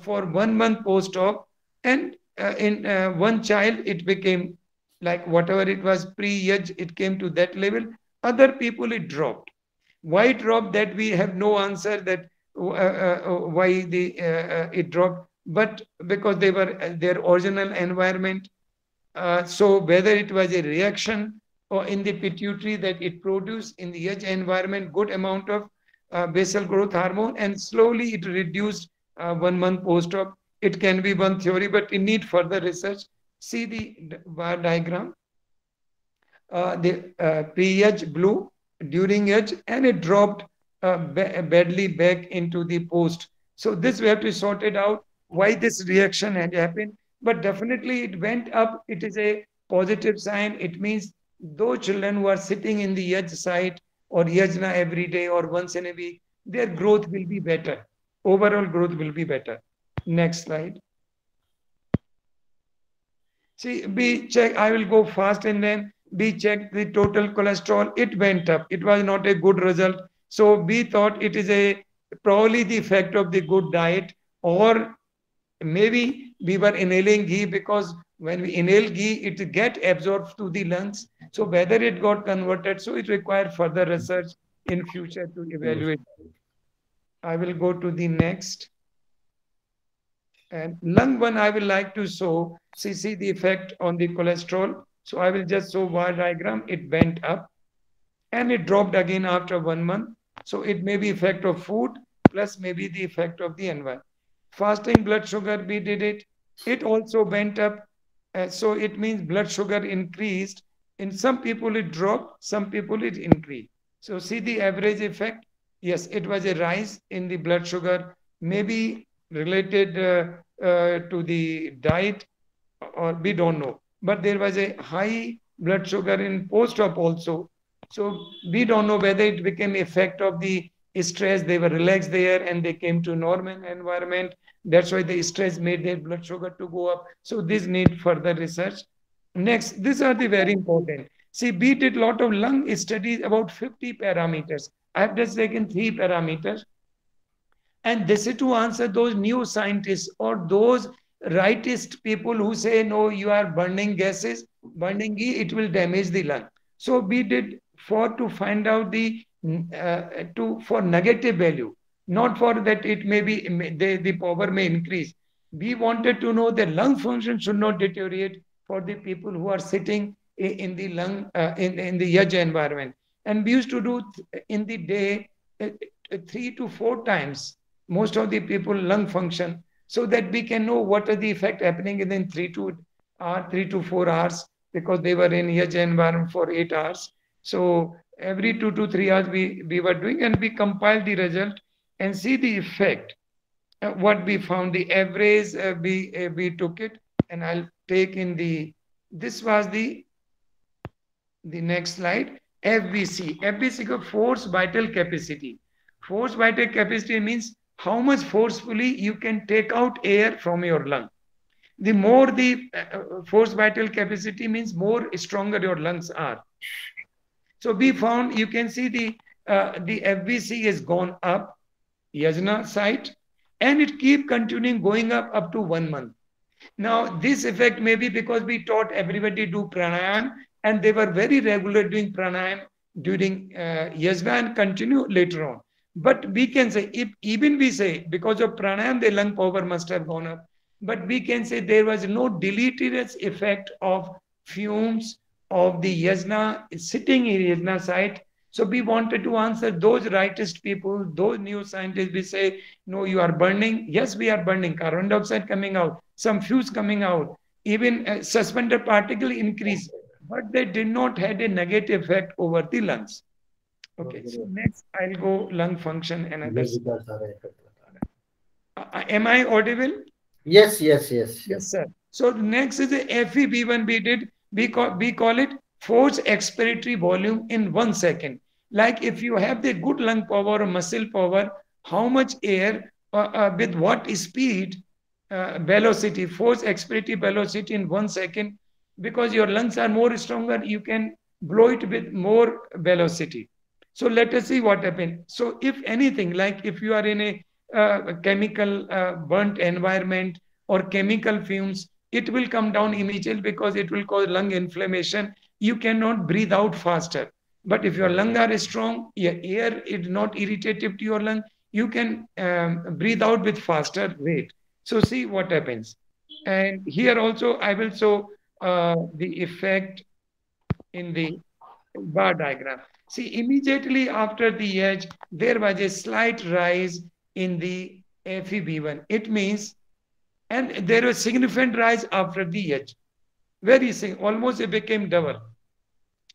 for one month post-op and uh, in uh, one child it became like whatever it was pre-yaj, it came to that level. Other people it dropped. Why dropped that we have no answer that uh, uh, why the, uh, it dropped, but because they were their original environment. so whether it was a reaction or in the pituitary that it produced in the yaj environment good amount of uh, basal growth hormone and slowly it reduced uh, one month post-op. It can be one theory, but it need further research. See the bar diagram. Uh, the uh, pre-yaj blue during yaj and it dropped uh, badly back into the post. So this we have to sort it out why this reaction had happened. But definitely it went up. It is a positive sign. It means those children who are sitting in the yaj site or yajna every day or once in a week, their growth will be better. Overall growth will be better. Next slide. See, we check, I will go fast and then we check the total cholesterol. It went up. It was not a good result. So we thought it is a probably the effect of the good diet or maybe we were inhaling ghee because when we inhale ghee, it get absorbed to the lungs. So whether it got converted, so it required further research in future to evaluate. I will go to the next. And lung one, I will like to show, see, see the effect on the cholesterol. So I will just show bar diagram. It went up and it dropped again after one month. So it may be effect of food plus maybe the effect of the environment. Fasting blood sugar, we did it. It also went up. Uh, so it means blood sugar increased. In some people it dropped, some people it increased. So see the average effect. Yes, it was a rise in the blood sugar, maybe related uh, uh, to the diet or we don't know. But there was a high blood sugar in post-op also. So we don't know whether it became effect of the stress. They were relaxed there and they came to normal environment. That's why the stress made their blood sugar to go up. So this need further research. Next, these are the very important. See, we did a lot of lung studies about 50 parameters. I have just taken three parameters. And this is to answer those new scientists or those rightist people who say, no, you are burning gases, burning ghee, it will damage the lung. So we did for to find out the uh, to for negative value, not for that it may be the, the power may increase. We wanted to know that lung function should not deteriorate for the people who are sitting in the lung uh, in, in the yaj environment. And we used to do in the day uh, three to four times most of the people lung function so that we can know what are the effect happening within three to uh, three to four hours because they were in yaj environment for eight hours. So every two to three hours we, we were doing and we compiled the result and see the effect. Uh, what we found, the average, uh, we, uh, we took it and I'll take in the, this was the, the next slide, FVC. FVC is force vital capacity. Force vital capacity means how much forcefully you can take out air from your lung. The more the uh, force vital capacity means more stronger your lungs are. So we found, you can see the, uh, the FVC has gone up, Yajna site, and it keep continuing going up up to one month. Now, this effect may be because we taught everybody do pranayam and they were very regular doing pranayam during uh, Yajna and continue later on. But we can say, if even we say because of pranayam, the lung power must have gone up. But we can say there was no deleterious effect of fumes of the yajna sitting in yajna site. So we wanted to answer those rightist people, those new scientists. We say, no, you are burning. Yes, we are burning. Carbon dioxide coming out, some fuse coming out, even suspended particle increase, but they did not had a negative effect over the lungs. Okay, so next I'll go lung function and others. Uh, am I audible? Yes, yes, yes. Yes, sir. So next is the FEV1 we did we call, we call it force expiratory volume in one second. Like if you have the good lung power or muscle power, how much air uh, uh, with what speed, uh, velocity, force expiratory velocity in one second, because your lungs are more stronger, you can blow it with more velocity. So let us see what happens. So if anything, like if you are in a uh, chemical uh, burnt environment or chemical fumes, it will come down immediately because it will cause lung inflammation. You cannot breathe out faster. But if your lungs are strong, your air is not irritative to your lung, you can um, breathe out with faster rate. So see what happens. And here also I will show uh, the effect in the bar diagram. See, immediately after the yaj, there was a slight rise in the FEV1. It means and there was significant rise after the yaj. Very single, almost it became double.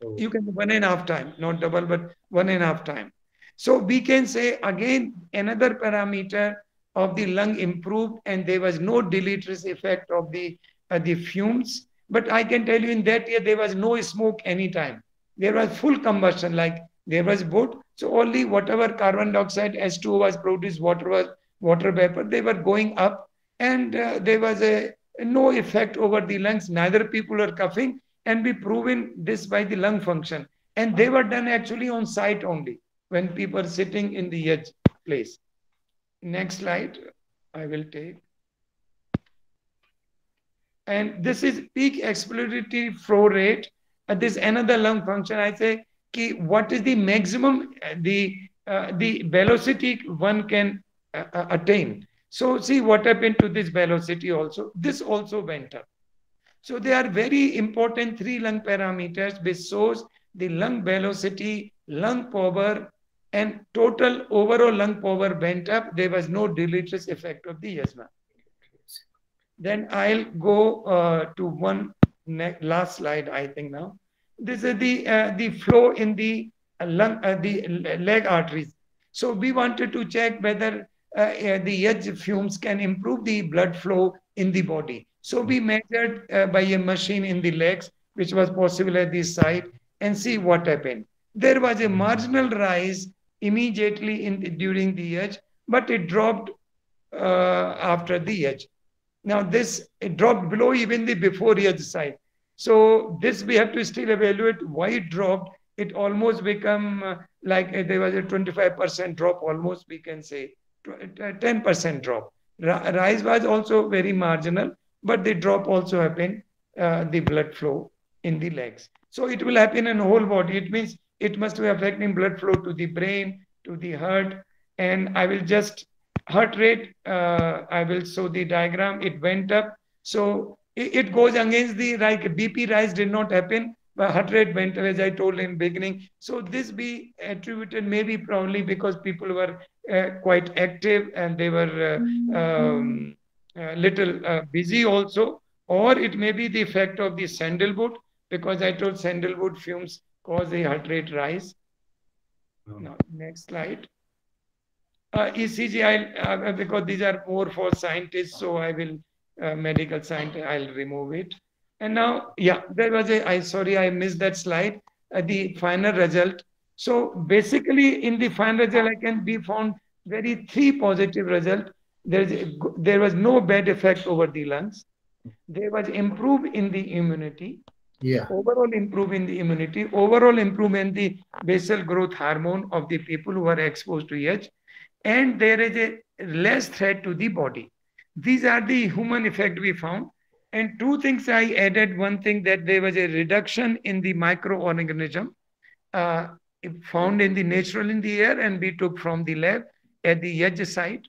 Oh. You can one and a half time, not double, but one and a half time. So we can say again another parameter of the lung improved and there was no deleterious effect of the uh, the fumes. But I can tell you in that year there was no smoke anytime. There was full combustion, like there was both. So only whatever carbon dioxide S2 was produced, water was water vapor, they were going up, and uh, there was a no effect over the lungs. Neither people are coughing, and we proven this by the lung function. And they were done actually on site only when people are sitting in the yaj place. Next slide, I will take. And this is peak expiratory flow rate. Uh, this another lung function. I say, ki, what is the maximum, uh, the uh, the velocity one can uh, uh, attain. So see what happened to this velocity also. This also went up. So they are very important three lung parameters which shows the lung velocity, lung power, and total overall lung power went up. There was no deleterious effect of the asthma. Then I'll go uh, to one last slide, I think now. This is the uh, the flow in the lung, uh, the leg arteries. So we wanted to check whether Uh, uh, the yaj fumes can improve the blood flow in the body. So we hmm. measured uh, by a machine in the legs, which was possible at this site, and see what happened. There was a hmm. marginal rise immediately in during the yaj, but it dropped after the yaj. Now this it dropped below even the before yaj side. So this we have to still evaluate why it dropped. It almost become uh, like uh, there was a 25% drop almost we can say 10% drop. Rise was also very marginal, but the drop also happened, uh, the blood flow in the legs. So it will happen in whole body. It means it must be affecting blood flow to the brain, to the heart. And I will just, heart rate, uh, I will show the diagram. It went up. So it, it goes against the, like BP rise did not happen, but heart rate went up, as I told in beginning. So this be attributed maybe probably because people were uh, quite active and they were uh, um, a little uh, busy also. Or it may be the effect of the sandalwood because I told sandalwood fumes cause a heart rate rise. Oh. Now, next slide. Uh, ECG, I'll, uh, because these are more for scientists, so I will, uh, medical scientist, I'll remove it. And now, yeah, there was a, I sorry, I missed that slide, uh, the final result. So basically in the final result, I can be found very three positive result. There's a, there was no bad effect over the lungs. There was improve in the immunity. Yeah. Overall improve in the immunity. Overall improvement in the basal growth hormone of the people who are exposed to H. And there is a less threat to the body. These are the human effect we found. And two things I added. One thing that there was a reduction in the microorganism uh, found in the natural in the air and we took from the lab at the yaj site.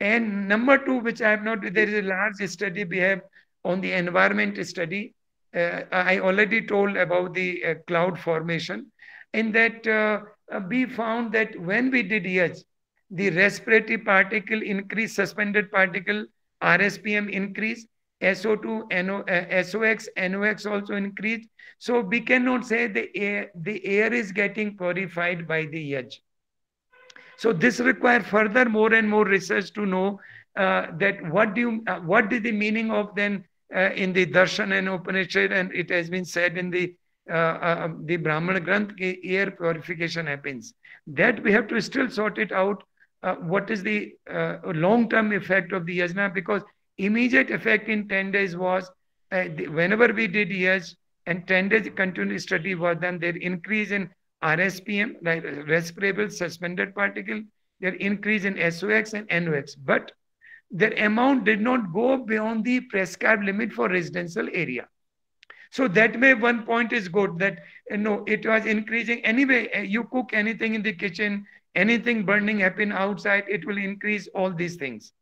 And number two, which I have not, there is a large study we have on the environment study. Uh, I already told about the uh, cloud formation. In that, uh, we found that when we did yaj, the respiratory particle increase, suspended particle, RSPM increase, SO2, NO, uh, SOX, NOx also increased. So we cannot say the air, the air is getting purified by the yaj. So this requires further more and more research to know uh, that what do you, uh, what is the meaning of then uh, in the Darshan and Upanishad, and it has been said in the uh, uh, the Brahmana Granth, air purification happens. That we have to still sort it out. Uh, what is the long-term effect of the yajna? Because immediate effect in 10 days was the, whenever we did yes and 10 days continuous study was done, there increase in RSPM, like respirable suspended particle, their increase in SOX and NOx. But their amount did not go beyond the prescribed limit for residential area. So that way one point is good that you know it was increasing. Anyway, uh, you cook anything in the kitchen, anything burning happen outside, it will increase all these things.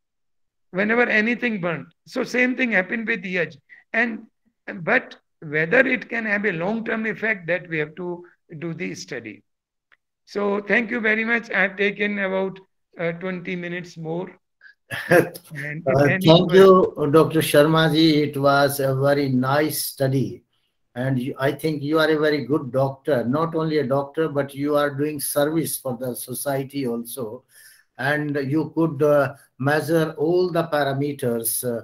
Whenever anything burned. So same thing happened with yaj. And but whether it can have a long-term effect that we have to do the study. So thank you very much. I have taken about uh, 20 minutes more. And Uh, thank you, Dr. Sharma ji. It was a very nice study. And you, I think you are a very good doctor, not only a doctor, but you are doing service for the society also. And you could uh, measure all the parameters uh,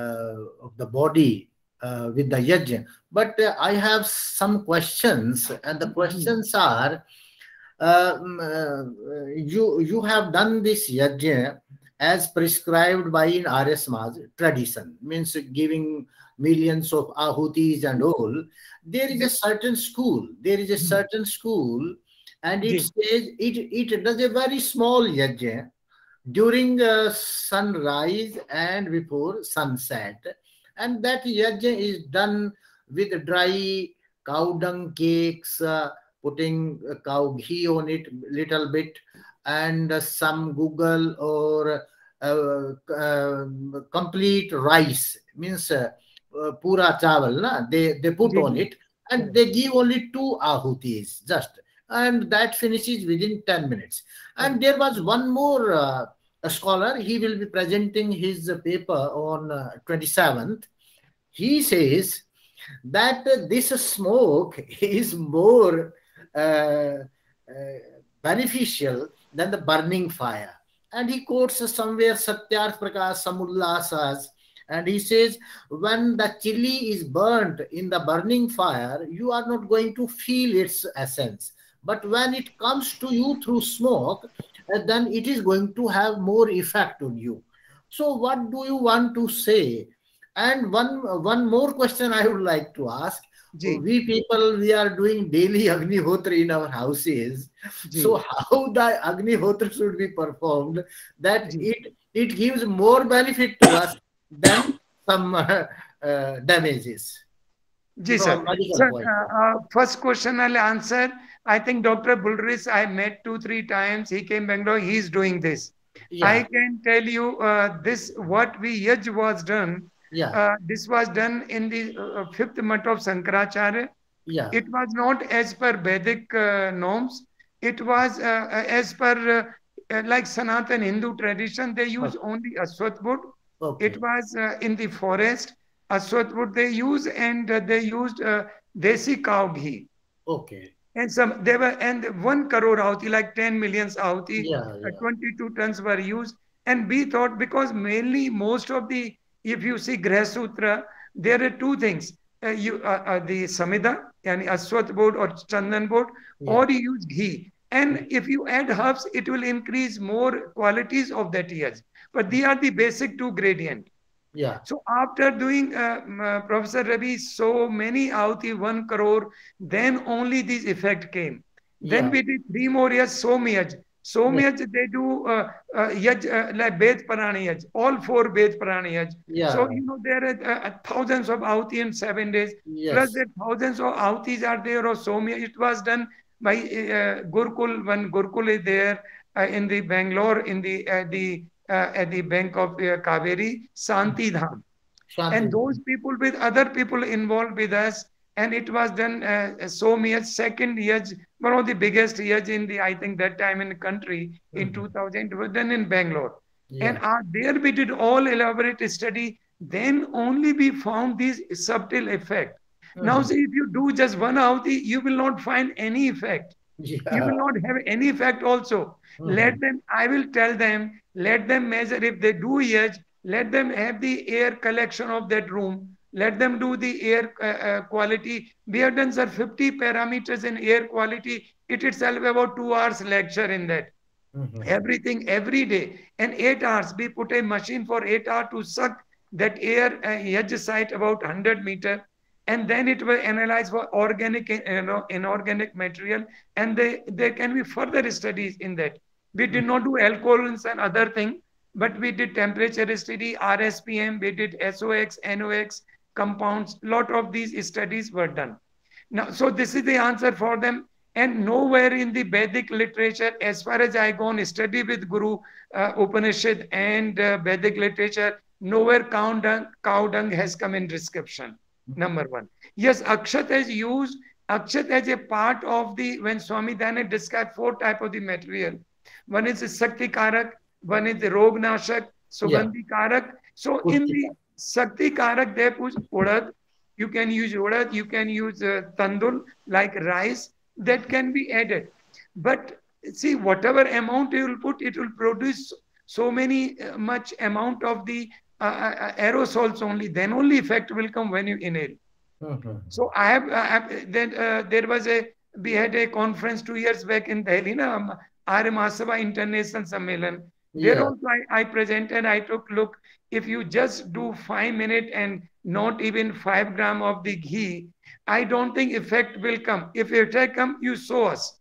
uh, of the body uh, with the yajna. But uh, I have some questions, and the questions are uh, you, you have done this yajna as prescribed by in Arya Samaj tradition, means giving millions of ahutis and all. There is a certain school, there is a Hmm. certain school, and it Ji. says it, it does a very small yajna during uh, sunrise and before sunset. And that yajna is done with dry cow dung cakes, uh, putting cow ghee on it little bit, and uh, some guggul or uh, uh, complete rice. Means uh, uh, pura chawal na? They they put on it and they give only two ahutis just. And that finishes within 10 minutes. And there was one more uh, scholar he will be presenting his paper on uh, 27th he says that this smoke is more uh, uh, beneficial than the burning fire. And he quotes somewhere Satyarth Prakash Samulla says, and he says, when the chili is burnt in the burning fire, you are not going to feel its essence. But when it comes to you through smoke, then it is going to have more effect on you. So, what do you want to say? And one one more question I would like to ask: Ji, we people we are doing daily Agni agnihotra in our houses ji. so how the Agni agnihotra should be performed that Ji. it it gives more benefit to us than some uh, uh, damages Ji, sir. Sir, uh, uh, first question I'll answer. I think Dr. Bulris, I met two, three times. He came Bangalore. He's doing this. I can tell you uh, this, what we Yaj was done. yeah Uh, this was done in the uh, fifth month of Sankaracharya. yeah It was not as per Vedic uh, norms. It was uh, uh, as per like Sanatan Hindu tradition. They use only Aswat wood. okay It was uh, in the forest. Aswat wood they use and uh, they used uh, desi cow ghee. okay And some they were and one crore ahuti, like 10 millions ahuti, yeah uh, yeah 22 tons were used. And we thought because mainly most of the, if you see Greh Sutra, there are two things. Uh, you uh, uh, the Samidha, yani Aswat board or Chandan board, yeah or you use ghee. And if you add herbs, it will increase more qualities of that yaj. But they are the basic two gradient. Yeah So after doing, uh, uh, Professor Ravi, so many ahuti, one crore, then only this effect came. Then yeah we did three more years, Somyaj. Somyaj, they do uh, uh, yaj, uh, like Ved Parayan yaj, all four Ved Parayan yaj. yeah So, you know, there are uh, thousands of ahuti in seven days. Plus, yes there thousands of ahutis are there of Somyaj. It was done by uh, Gurkul, when Gurkul is there uh, in the Bangalore, in the, uh, the uh, at the bank of uh, Kaveri, Santi Dham Shanti. and those people with other people involved with us and it was then uh, so much second yaj one of the biggest years in the i think that time in the country in Mhm. 2000 it was in bangalore yeah and uh, there we did all elaborate study then only we found this subtle effect now Mhm. see if you do just one ahuti you will not find any effect you yeah will not have any effect also. Mhm. let them i will tell them let them measure. If they do yaj let them have the air collection of that room. Let them do the air uh, uh, quality. We have done sir 50 parameters in air quality. It itself about 2 hours lecture in that. Mhm. everything every day. And 8 hours we put a machine for 8 hours to suck that air uh, yaj site about 100 meter and then it will analyze for organic you know inorganic material. And they there can be further studies in that. We did not do alcohols and other thing but we did temperature study rspm we did sox nox compounds. Lot of these studies were done. Now so this is the answer for them. And nowhere in the Vedic literature, as far as I go on study with Guru uh, Upanishad and uh, Vedic literature, nowhere cow dung, cow dung has come in description. Number one. Yes, Akshat is used. Akshat as a part of the, when Swami Dayanand described four type of the material. One is the Sakti Karak, one is the Rog Nashak, Sugandhi Karak. So in the Sakti Karak, they put Urad. You can use Urad, you can use uh, Tandul, like rice, that can be added. But see, whatever amount you will put, it will produce so many uh, much amount of the uh, uh, aerosols only. Then only effect will come when you inhale. Mhm. So I have, I have then uh, there was a we had a conference two years back in Delhi, na um, Arya International Sammelan. There Yeah. also I, I presented. I took look. If you just do five minute and not even five gram of the ghee, I don't think effect will come. If effect come, you show us.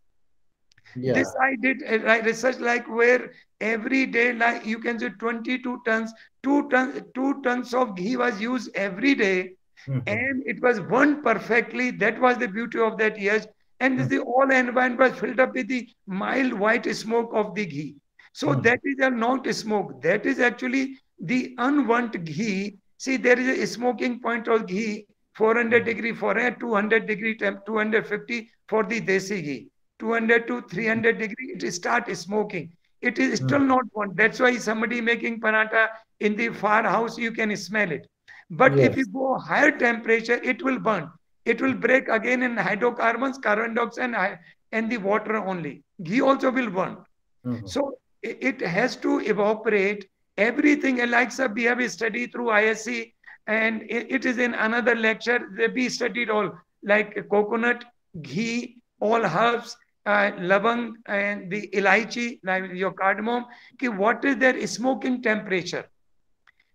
Yeah. This I did uh, research like where every day like you can say 22 tons, two tons, two tons of ghee was used every day Mhm. and it was burned perfectly. That was the beauty of that years. And the all environment was filled up with the mild white smoke of the ghee. So Hmm. that is a not smoke. That is actually the unwanted ghee. See, there is a smoking point of ghee, 400 degree for a 200 degree temp, 250 for the desi ghee. 200 to 300 degree, it start smoking. It is Hmm. still not burnt. That's why somebody making paratha in the far house, you can smell it. But if you go higher temperature, it will burn. It will break again in hydrocarbons, carbon dioxide, and and the water only. Ghee also will burn. Mhm. So it has to evaporate everything. And like sir, we have study through IISc, and it is in another lecture. We studied all like coconut, ghee, all herbs, uh, lavang, and the elaichi, your cardamom. Ki what is their smoking temperature?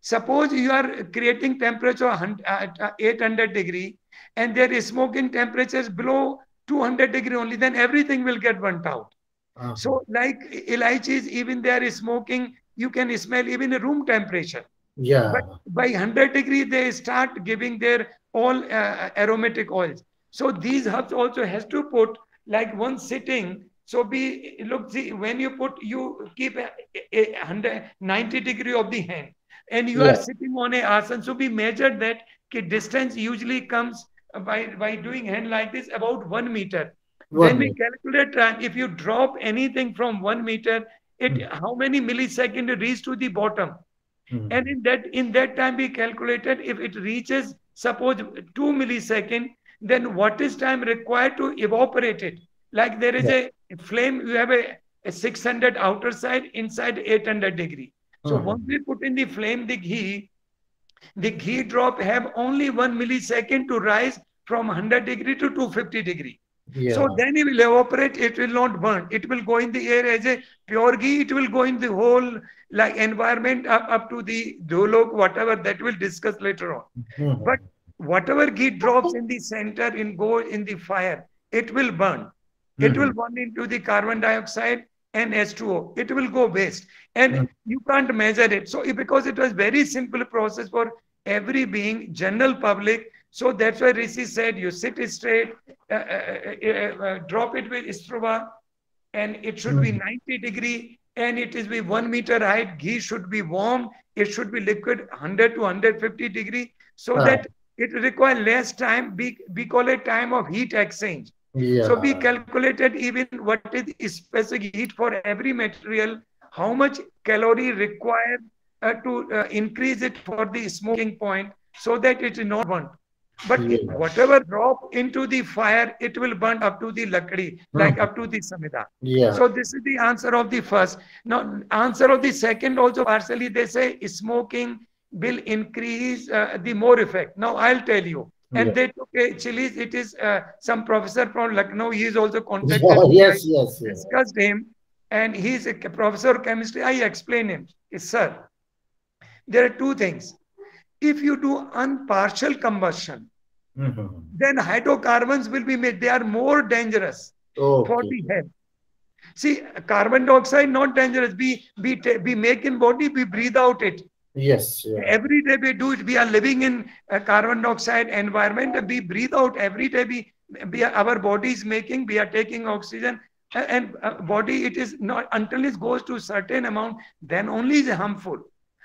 Suppose you are creating temperature at uh, 800 degree and there is smoking temperatures below 200 degree only, then everything will get burnt out. Uh-huh. So like elaichis, even there is smoking, you can smell even a room temperature. yeah. But by 100 degree, they start giving their all uh, aromatic oils. So these herbs also has to put like one sitting. So be look see when you put you keep a, a, 190 degree of the hand and you Yeah. are sitting on a asan. So be measured that distance usually comes by by doing hand like this about one meter. One then we calculate time. If you drop anything from one meter, it Hmm. how many millisecond it reach to the bottom. Mhm. And in that in that time we calculated if it reaches suppose two millisecond, then what is time required to evaporate it? Like there is a flame, you have a, a 600 outer side, inside 800 degree. So Mhm. once we put in the flame the ghee, the ghee drop have only one millisecond to rise from 100 degree to 250 degree. yeah. So then it will evaporate, it will not burn. It will go in the air as a pure ghee, it will go in the whole like environment up, up to the dolok, whatever that we'll discuss later on. Mhm. But whatever ghee drops in the center in go in the fire, it will burn. It will burn into the carbon dioxide and H2O. It will go waste. And Mhm. you can't measure it. So because it was very simple process for every being, general public. So that's why Rishi said you sit straight, uh, uh, uh, uh, drop it with Istrova, and it should be Mhm. 90 degree and it is be one meter height. Ghee should be warm. It should be liquid 100 to 150 degree so Right. that it require less time. We, we call it time of heat exchange. yeah. So we calculated even what is specific heat for every material, how much calorie required uh, to uh, increase it for the smoking point so that it is not burnt. But Yeah. whatever drop into the fire, it will burn up to the lakdi, like Mhm. up to the samida. yeah. So this is the answer of the first. Now, answer of the second also partially they say smoking will increase uh, the more effect. Now I'll tell you. And Yeah. they took a chilies. It is uh, some professor from Lucknow. He is also contacted. Yeah, yes, yes, yes. Discussed him, and he's a professor of chemistry. I explained him, sir. There are two things. If you do unpartial combustion, Mhm. then hydrocarbons will be made. They are more dangerous for the health. See, carbon dioxide not dangerous. We we we make in body, we breathe out it. Yes. Yeah. Every day we do it. We are living in a carbon dioxide environment. We breathe out every day. We, we are, our body is making. We are taking oxygen, and uh, body it is not until it goes to certain amount. Then only is harmful.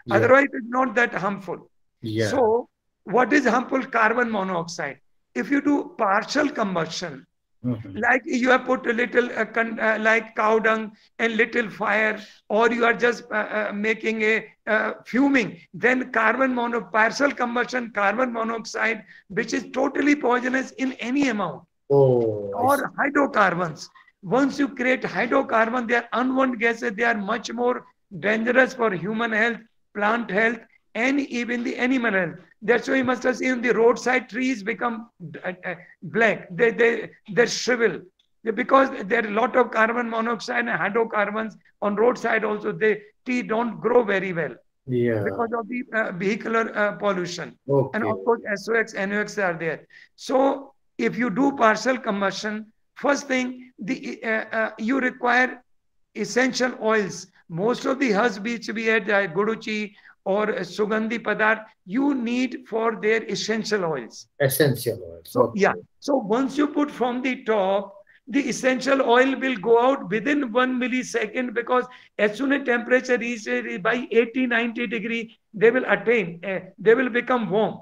Yeah. Otherwise, it's not that harmful. Yeah. So, what is harmful? Carbon monoxide. If you do partial combustion, Mhm. like you have put a little uh, con- uh, like cow dung and little fire or you are just uh, uh, making a uh, fuming then carbon mono partial combustion carbon monoxide which is totally poisonous in any amount. Oh, or hydrocarbons. Once you create hydrocarbon they are unwanted gases. They are much more dangerous for human health plant health and even the animal health that's why you must have seen the roadside trees become uh, uh, black they they they shrivel because there are a lot of carbon monoxide and hydrocarbons on roadside also they tea don't grow very well yeah. because of the uh, vehicular uh, pollution Okay. and of course SOX, NOx are there. So if you do partial combustion, first thing the uh, uh, you require essential oils. Most of the herbs which we had, uh, guruchi or sugandhi padar, you need for their essential oils. Essential oils. So Okay. yeah, so once you put from the top, the essential oil will go out within one millisecond because as soon as temperature reaches by 80, 90 degree, they will attain, uh, they will become warm.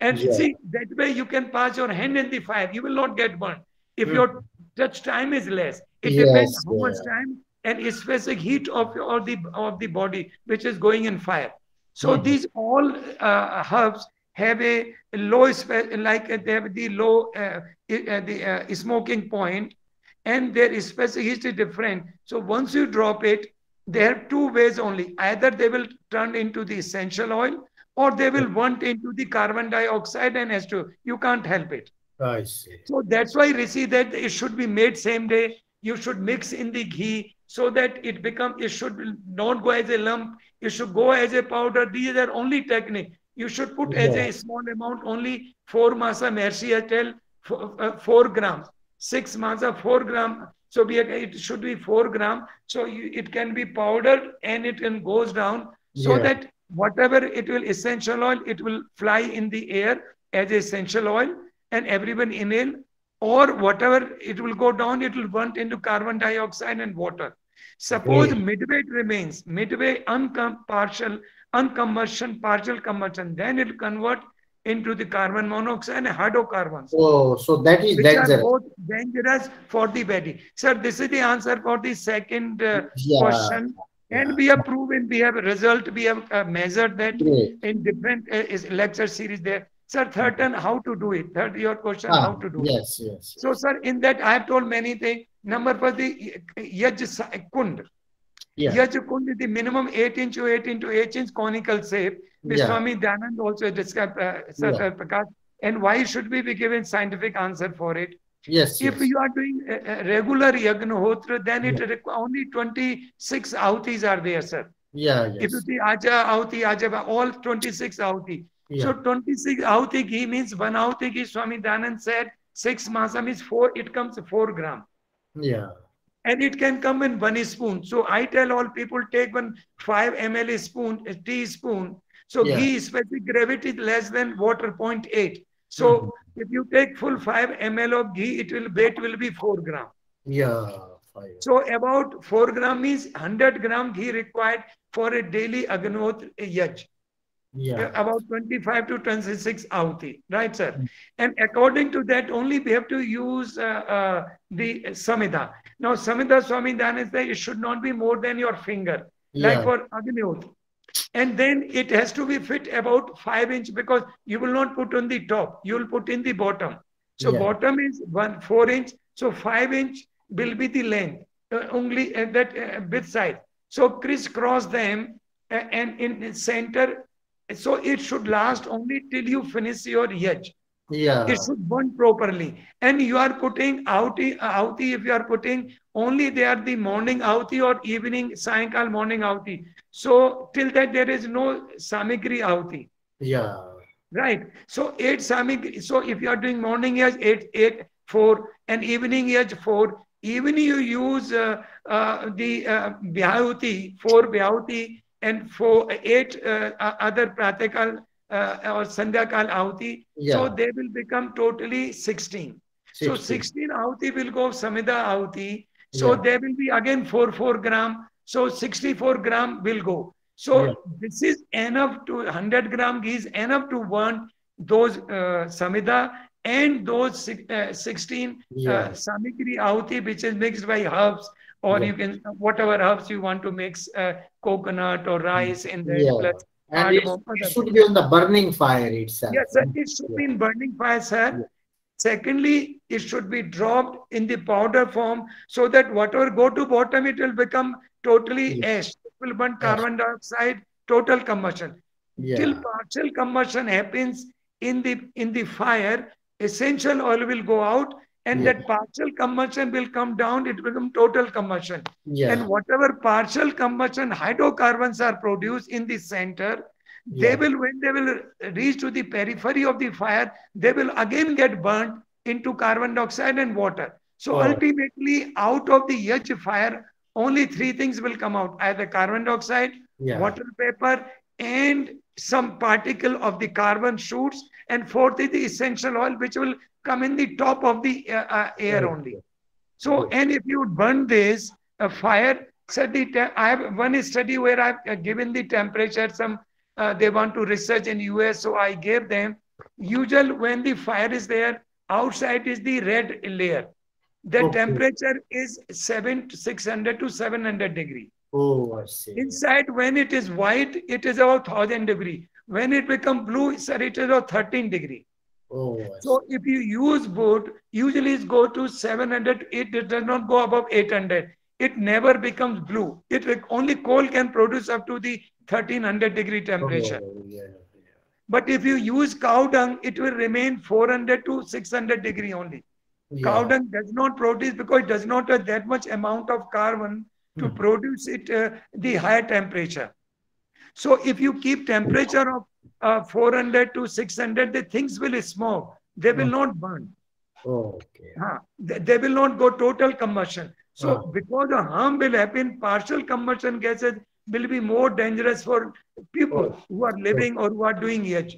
And Yeah. see, that way you can pass your hand in the fire. You will not get burned. If Hmm. your touch time is less, it Yes, depends how much time and specific heat of, of the of the body which is going in fire. So Mhm. these all uh, herbs have a low, like they have the low, uh, uh, the uh, smoking point, and their specificity is different. So once you drop it, they have two ways only. Either they will turn into the essential oil, or they will want into the carbon dioxide and H2. You can't help it. I see. So that's why Rishi that it should be made same day. You should mix in the ghee so that it become it should not go as a lump. It should go as a powder. These are only technique. You should put as a small amount only four masa mercy tell four, uh, four grams, six masa four gram. So we are, it should be four gram. So you, it can be powdered and it can goes down so Yeah. that whatever it will essential oil, it will fly in the air as essential oil and everyone inhale or whatever it will go down, it will burn into carbon dioxide and water. Suppose Great. midway it remains, midway uncom- partial, uncombustion, partial combustion, then it will convert into the carbon monoxide and hydrocarbons, Oh, so that is which are dangerous. both dangerous for the body. Sir, this is the answer for the second uh, Yeah. question. And yeah. we have proven, we have a result, we have uh, measured that Great. in different uh, lecture series there. Sir, third one, how to do it? Third, your question, Ah, how to do it? yes, yes. So, sir, in that I have told many things. Number for the Yaj Kund. Yeah. Yaj Kund is the minimum 8 inch to 8 into 8 inch conical shape. Which Yeah. Swami Dayanand also described, uh, Sir Yeah. uh, Prakash. And why should we be given scientific answer for it? Yes, If yes. you are doing a, a regular Agnihotra, then it Yeah. only 26 ahutis are there, sir. Yeah, If yes. you see Aja Ahuti, Aja, all 26 Ahuti. So Yeah. 26 Ahuti ghee means one Ahuti ghee, Swami Dayanand said, six masa means four, it comes four gram. Yeah. And it can come in one spoon. So I tell all people take one 5 ml spoon, a teaspoon. So Yeah. ghee specific gravity is less than water 0.8. So Mhm. if you take full 5 ml of ghee, it will weight will be 4 gram. Yeah. Fine. So about 4 gram means 100 gram ghee required for a daily Agnot yaj. Yeah. about 25 to 26 ahuti, right, sir? Mm. And according to that, only we have to use uh, uh, the samidha. Now, samidha Swami Dayanand says it should not be more than your finger, like Yeah. for Agnihot. And then it has to be fit about five inch because you will not put on the top, you will put in the bottom. So Yeah. bottom is one four inch, so five inch will be the length, uh, only uh, that uh, width side. So crisscross them uh, and in the center so it should last only till you finish your yaj. Yeah. It should burn properly. And you are putting ahuti, ahuti if you are putting only there the morning ahuti or evening, sayankal morning ahuti. So till that there is no samigri ahuti. Yeah. Right. So eight samigri. So if you are doing morning yaj, eight, eight, four, and evening yaj, four. Even you use uh, uh, the uh, vyahuti, four vyahuti, and four, eight uh, uh, other pratikal uh, or sandhyakal ahuti. So they will become totally 16. So 16 ahuti will go samida ahuti. So Yeah. there will be again 4 4 gram. So 64 gram will go. So Yeah. this is enough to 100 gram ghee is enough to burn those uh, samida and those uh, 16 Yeah. uh, samigri ahuti, which is mixed by herbs, or Yeah. you can whatever herbs you want to mix, uh, coconut or rice in there. Yeah. plus And it, it should be on the burning fire itself. Yes, sir. It should be in burning fire, sir. Yeah. Secondly, it should be dropped in the powder form so that whatever go to bottom, it will become totally ash. It will burn carbon dioxide, total combustion. Yeah. Till partial combustion happens in the in the fire, essential oil will go out, and Yeah. that partial combustion will come down. It will become total combustion. Yeah. And whatever partial combustion hydrocarbons are produced in the center, they will, when they will reach to the periphery of the fire, they will again get burnt into carbon dioxide and water. So ultimately, out of the edge fire, only three things will come out either carbon dioxide, Yeah. water vapor, and some particle of the carbon shoots. And fourth is the essential oil, which will come in the top of the uh, uh, air only. So, and if you would burn this uh, fire, said the te- I have one study where I've uh, given the temperature. Some uh, they want to research in US, so I gave them. Usual when the fire is there, outside is the red layer. The Okay. temperature is seven to six hundred to seven hundred degree. Oh, I see. Inside, when it is white, it is about thousand degree. When it become blue, sir, it is about thirteen degree. Oh, So if you use wood, usually it go to 700, it does not go above 800. It never becomes blue. It only coal can produce up to the 1300 degree temperature. Oh, yeah, yeah. But if you use cow dung, it will remain 400 to 600 degree only. Cow dung does not produce because it does not have that much amount of carbon to Hmm. produce it uh, the higher temperature. So if you keep temperature of uh, 400 to 600, the things will smoke. They will Hmm. not burn. Oh, Okay. Huh. They, they will not go total combustion. So Oh. because the harm will happen, partial combustion gases will be more dangerous for people Oh. who are living or who are doing edge.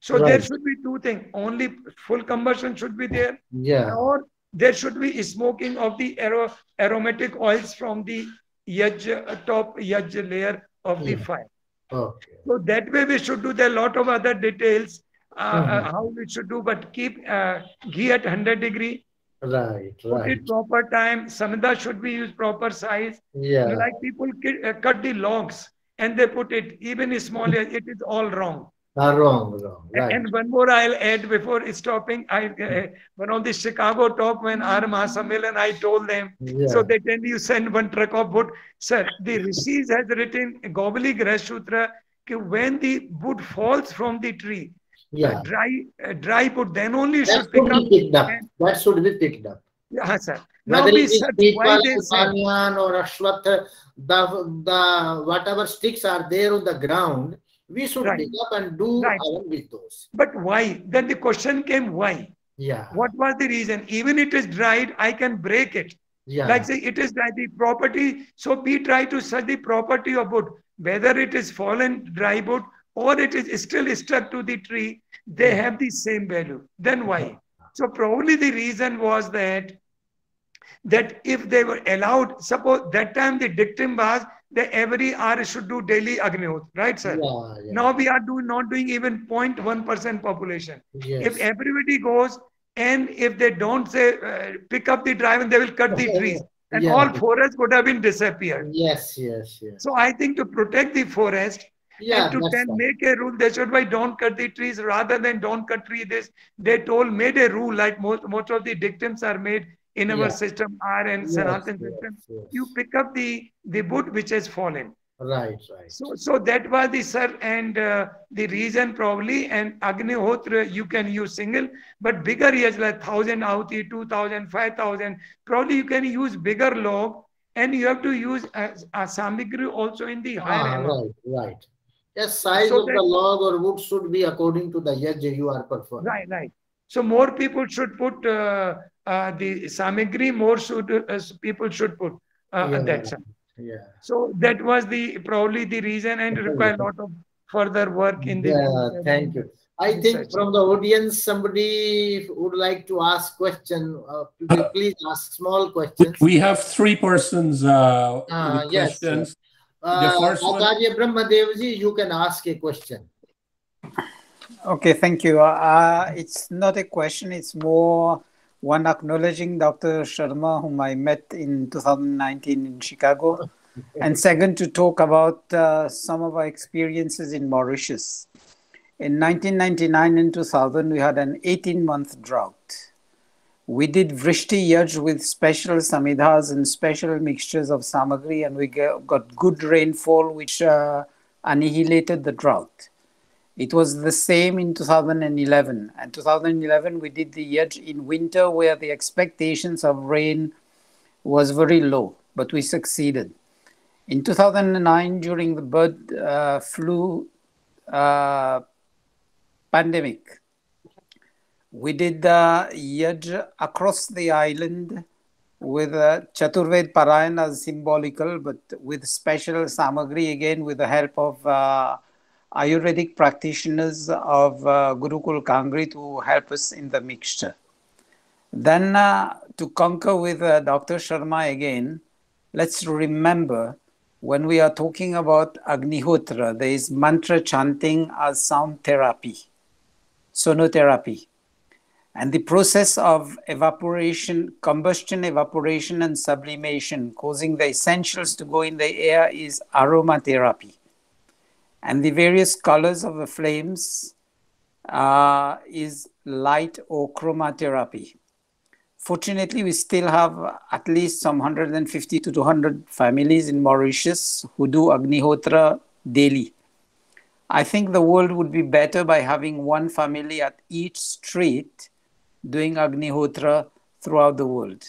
So there should be two things. Only full combustion should be there, Yeah. or there should be smoking of the aro- aromatic oils from the edge, uh, top edge layer of the Yeah. fire. Okay. So that way we should do. A lot of other details uh, uh, Mhm. how we should do, but keep uh, ghee at 100 degree, Right. put Right. it proper time. Samida should be used proper size. Yeah. Like people uh, cut the logs and they put it even smaller. it is all wrong. Ah, wrong. Wrong. Right. And one more I'll add before stopping. I uh, one of the Chicago talk when R. Mahasammelan, I told them. Yeah. So they tell you send one truck of wood. Sir, the rishis has written Gobali Grash Sutra when the wood falls from the tree, yeah. uh, dry uh, dry wood, then only That should pick should up. be picked up. and- That should be picked up. Yeah, sir. Now Whether it is search why they say or Ashwatha, the, the whatever sticks are there on the ground, we should Right. pick up and do Right. our with those. But why? Then the question came, why? Yeah. What was the reason? Even it is dried, I can break it. Yeah. Like say it is dried, the property. So we try to search the property of wood, whether it is fallen dry wood or it is still stuck to the tree, they have the same value. Then why? So probably the reason was that that if they were allowed, suppose that time the dictum was that every hour should do daily Agnihot, right, sir? yeah, yeah. Now we are do, not doing even 0.1% population. yes. If everybody goes and if they don't say uh, pick up the drive and they will cut the trees and Yeah. all forests would have been disappeared. yes, yes, yes. So I think to protect the forest Yeah, and to then right. make a rule, they should why don't cut the trees rather than don't cut tree this. They told made a rule like most most of the dictums are made in our Yeah. system R and Yes, Sanatan yes, system. yes. You pick up the the wood which has fallen. Right, right. So, so that was the sir and uh, the reason probably. And Agnihotra you can use single, but bigger years like thousand ahuti, two thousand, five thousand. Probably you can use bigger log, and you have to use a, a samigri also in the higher Ah, amount. right, right. Yes, size So of the log or wood should be according to the edge you are performing. Right, right. So more people should put uh, uh, the samigri. More should uh, people should put uh, Yeah. that. sir. Yeah. So that was the probably the reason, and require a lot of further work in the. Yeah, thank you. I think Research. from the audience, somebody would like to ask question. Uh, please- please ask small questions. We have three persons uh, with yes, questions. Uh, first one- Acharya Brahmadevji, you can ask a question. Okay, thank you. Uh, it's not a question, it's more one acknowledging Dr. Sharma, whom I met in 2019 in Chicago, and second, to talk about uh, some of our experiences in Mauritius. In 1999 and 2000, we had an 18 month drought. We did Vrishti Yaj with special samidhas and special mixtures of samagri, and we got good rainfall, which uh, annihilated the drought. It was the same in 2011. And 2011, we did the Yaj in winter where the expectations of rain was very low, but we succeeded. In 2009, during the bird uh, flu uh, pandemic, we did the Yaj across the island with uh, Chaturved Parayan as symbolical, but with special samagri again with the help of uh, Ayurvedic practitioners of uh, Gurukul Kangri to help us in the mixture. Then uh, to conquer with uh, Dr. Sharma again, let's remember when we are talking about Agnihotra, there is mantra chanting as sound therapy, sonotherapy. And the process of evaporation, combustion, evaporation, and sublimation, causing the essentials to go in the air, is aromatherapy. And the various colors of the flames uh, is light or chromotherapy. Fortunately, we still have at least some 150 to 200 families in Mauritius who do Agnihotra daily. I think the world would be better by having one family at each street doing Agnihotra throughout the world.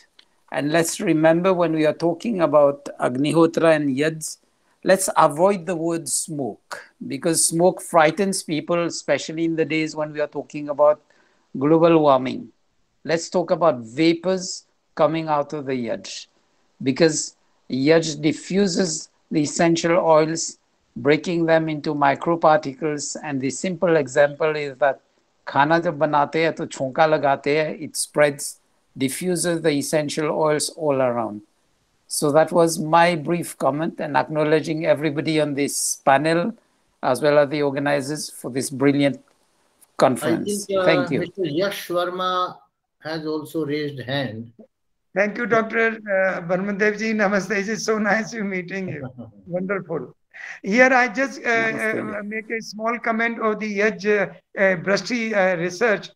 And let's remember when we are talking about Agnihotra and Yads, let's avoid the word smoke because smoke frightens people, especially in the days when we are talking about global warming. Let's talk about vapors coming out of the yaj because yaj diffuses the essential oils, breaking them into microparticles. And the simple example is that खाना जब बनाते हैं तो छोंका लगाते हैं it spreads diffuses the essential oils all around so that was my brief comment and acknowledging everybody on this panel as well as the organizers for this brilliant conference think, uh, thank you Mr. Yash Sharma has also raised hand. Thank you, Dr. Uh, Brahmadev ji. Namaste. It's so nice you meeting you. Wonderful. Here, I just uh, uh, make a small comment of the Edge uh, uh, Vrishti uh, research.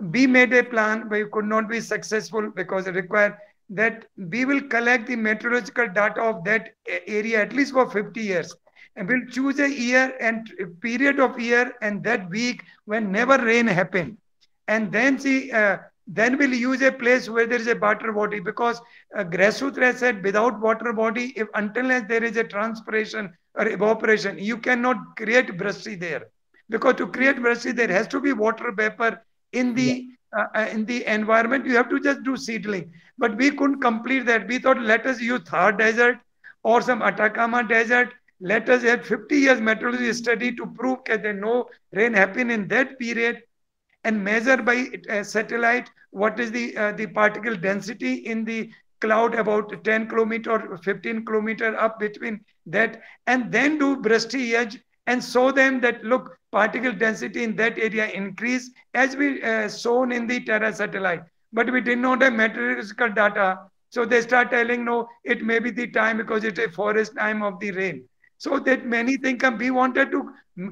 We made a plan, but it could not be successful because it required that we will collect the meteorological data of that area at least for 50 years. And we'll choose a year and period of year and that week when never rain happened. And then see, uh, then we'll use a place where there is a water body because uh, Grasutra said without water body, if until there is a transpiration or evaporation, you cannot create vrishti there. Because to create vrishti, there has to be water vapor in the uh, uh, in the environment. You have to just do seedling. But we couldn't complete that. We thought let us use Thar Desert or some Atacama Desert. Let us have 50 years meteorology study to prove that there no rain happened in that period and measure by uh, satellite what is the uh, the particle density in the cloud about 10 kilometer or 15 kilometer up between that and then do Vrishti edge and show them that look particle density in that area increase as we uh, shown in the terra satellite but we did not have meteorological data so they start telling no it may be the time because it's a forest time of the rain so that many think um, we wanted to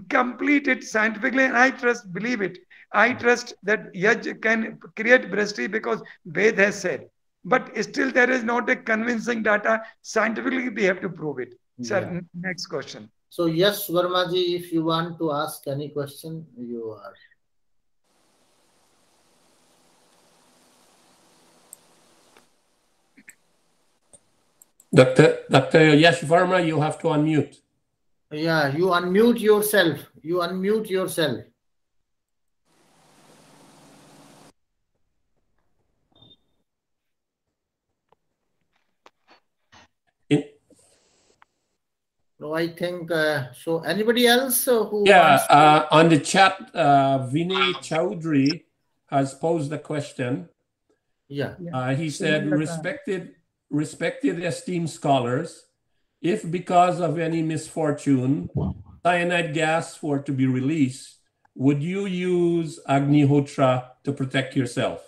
complete it scientifically and i trust believe it i trust that yaj can create Vrishti because ved has said but still there is not a convincing data. Scientifically, we have to prove it. Sir, Yeah. next question. So yes, Vermaji, if you want to ask any question, you are. Dr. Dr. Yash Verma, you have to unmute. Yeah, you unmute yourself. You unmute yourself. In, No, I think uh, so. Anybody else uh, who yeah, uh, on the chat, uh, Vinay Chowdhury has posed a question. yeah. Uh, he said, respected, respected esteemed scholars, if because of any misfortune, cyanide gas were to be released, would you use Agnihotra to protect yourself?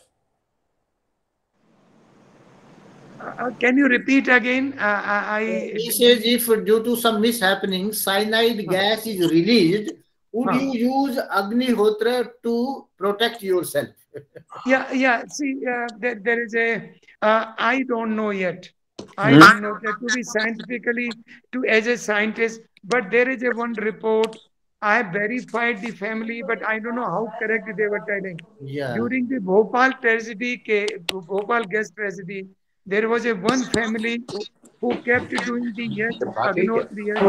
Uh, can you repeat again? Uh, I, He says if due to some mishappening, cyanide gas is released, would Huh. you use Agnihotra to protect yourself? yeah, yeah. See, uh, there, there is a. Uh, I don't know yet. I Hmm. don't know that to be scientifically, to as a scientist. But there is a one report. I verified the family, but I don't know how correct they were telling. Yeah. During the Bhopal tragedy, ke- Bhopal gas tragedy, there was a one family who, who kept doing the yes, Agnihotri yes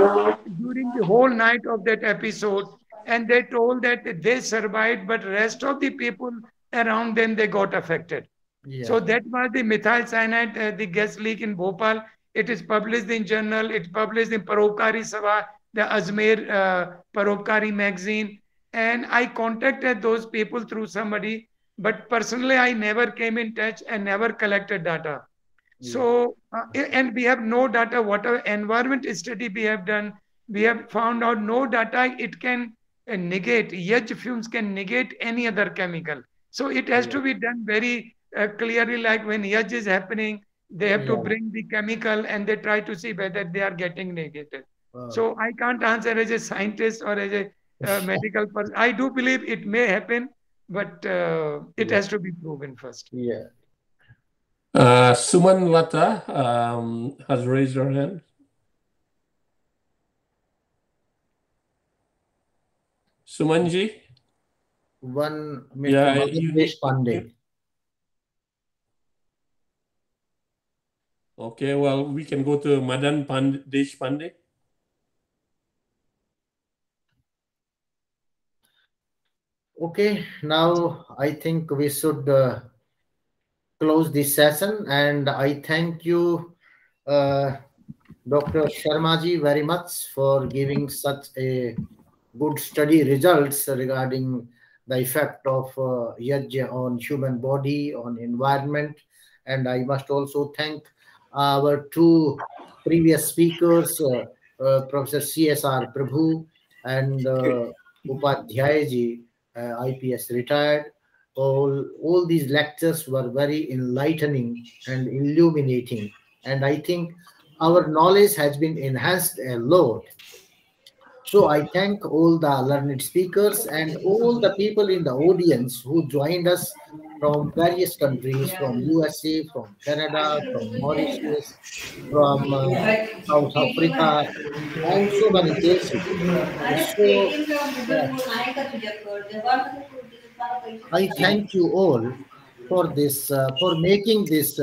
during the whole night of that episode, and they told that they survived, but rest of the people around them they got affected. Yeah. So that was the methyl cyanide, uh, the gas leak in Bhopal. It is published in journal. It's published in Paropkari Sabha, the Ajmer uh, Paropkari magazine. And I contacted those people through somebody, but personally I never came in touch and never collected data. So, uh, and we have no data, whatever environment study we have done, we have found out no data, it can uh, negate, yaj fumes can negate any other chemical. So it has to be done very uh, clearly, like when yaj is happening, they have to bring the chemical and they try to see whether they are getting negated. Wow. So I can't answer as a scientist or as a uh, medical person. I do believe it may happen, but uh, it Yeah. has to be proven first. yeah. Uh, Suman Lata um, has raised her hand. Sumanji? One minute. Yeah, Mr. you- Mahesh Pandey. Okay, well, we can go to Madan Pand Deshpande. Okay, now I think we should uh, close this session and I thank you, uh, Dr. Sharmaji, very much for giving such a good study results regarding the effect of uh, yajna on human body, on environment. And I must also thank our two previous speakers, uh, uh, Professor C.S.R. Prabhu and uh, Upadhyayaji, uh, IPS retired. All, all these lectures were very enlightening and illuminating. And I think our knowledge has been enhanced a lot. So I thank all the learned speakers and all the people in the audience who joined us from various countries, from USA, from Canada, from Mauritius, from uh, South Africa, and so many places. So I thank you all for this, uh, for making this uh,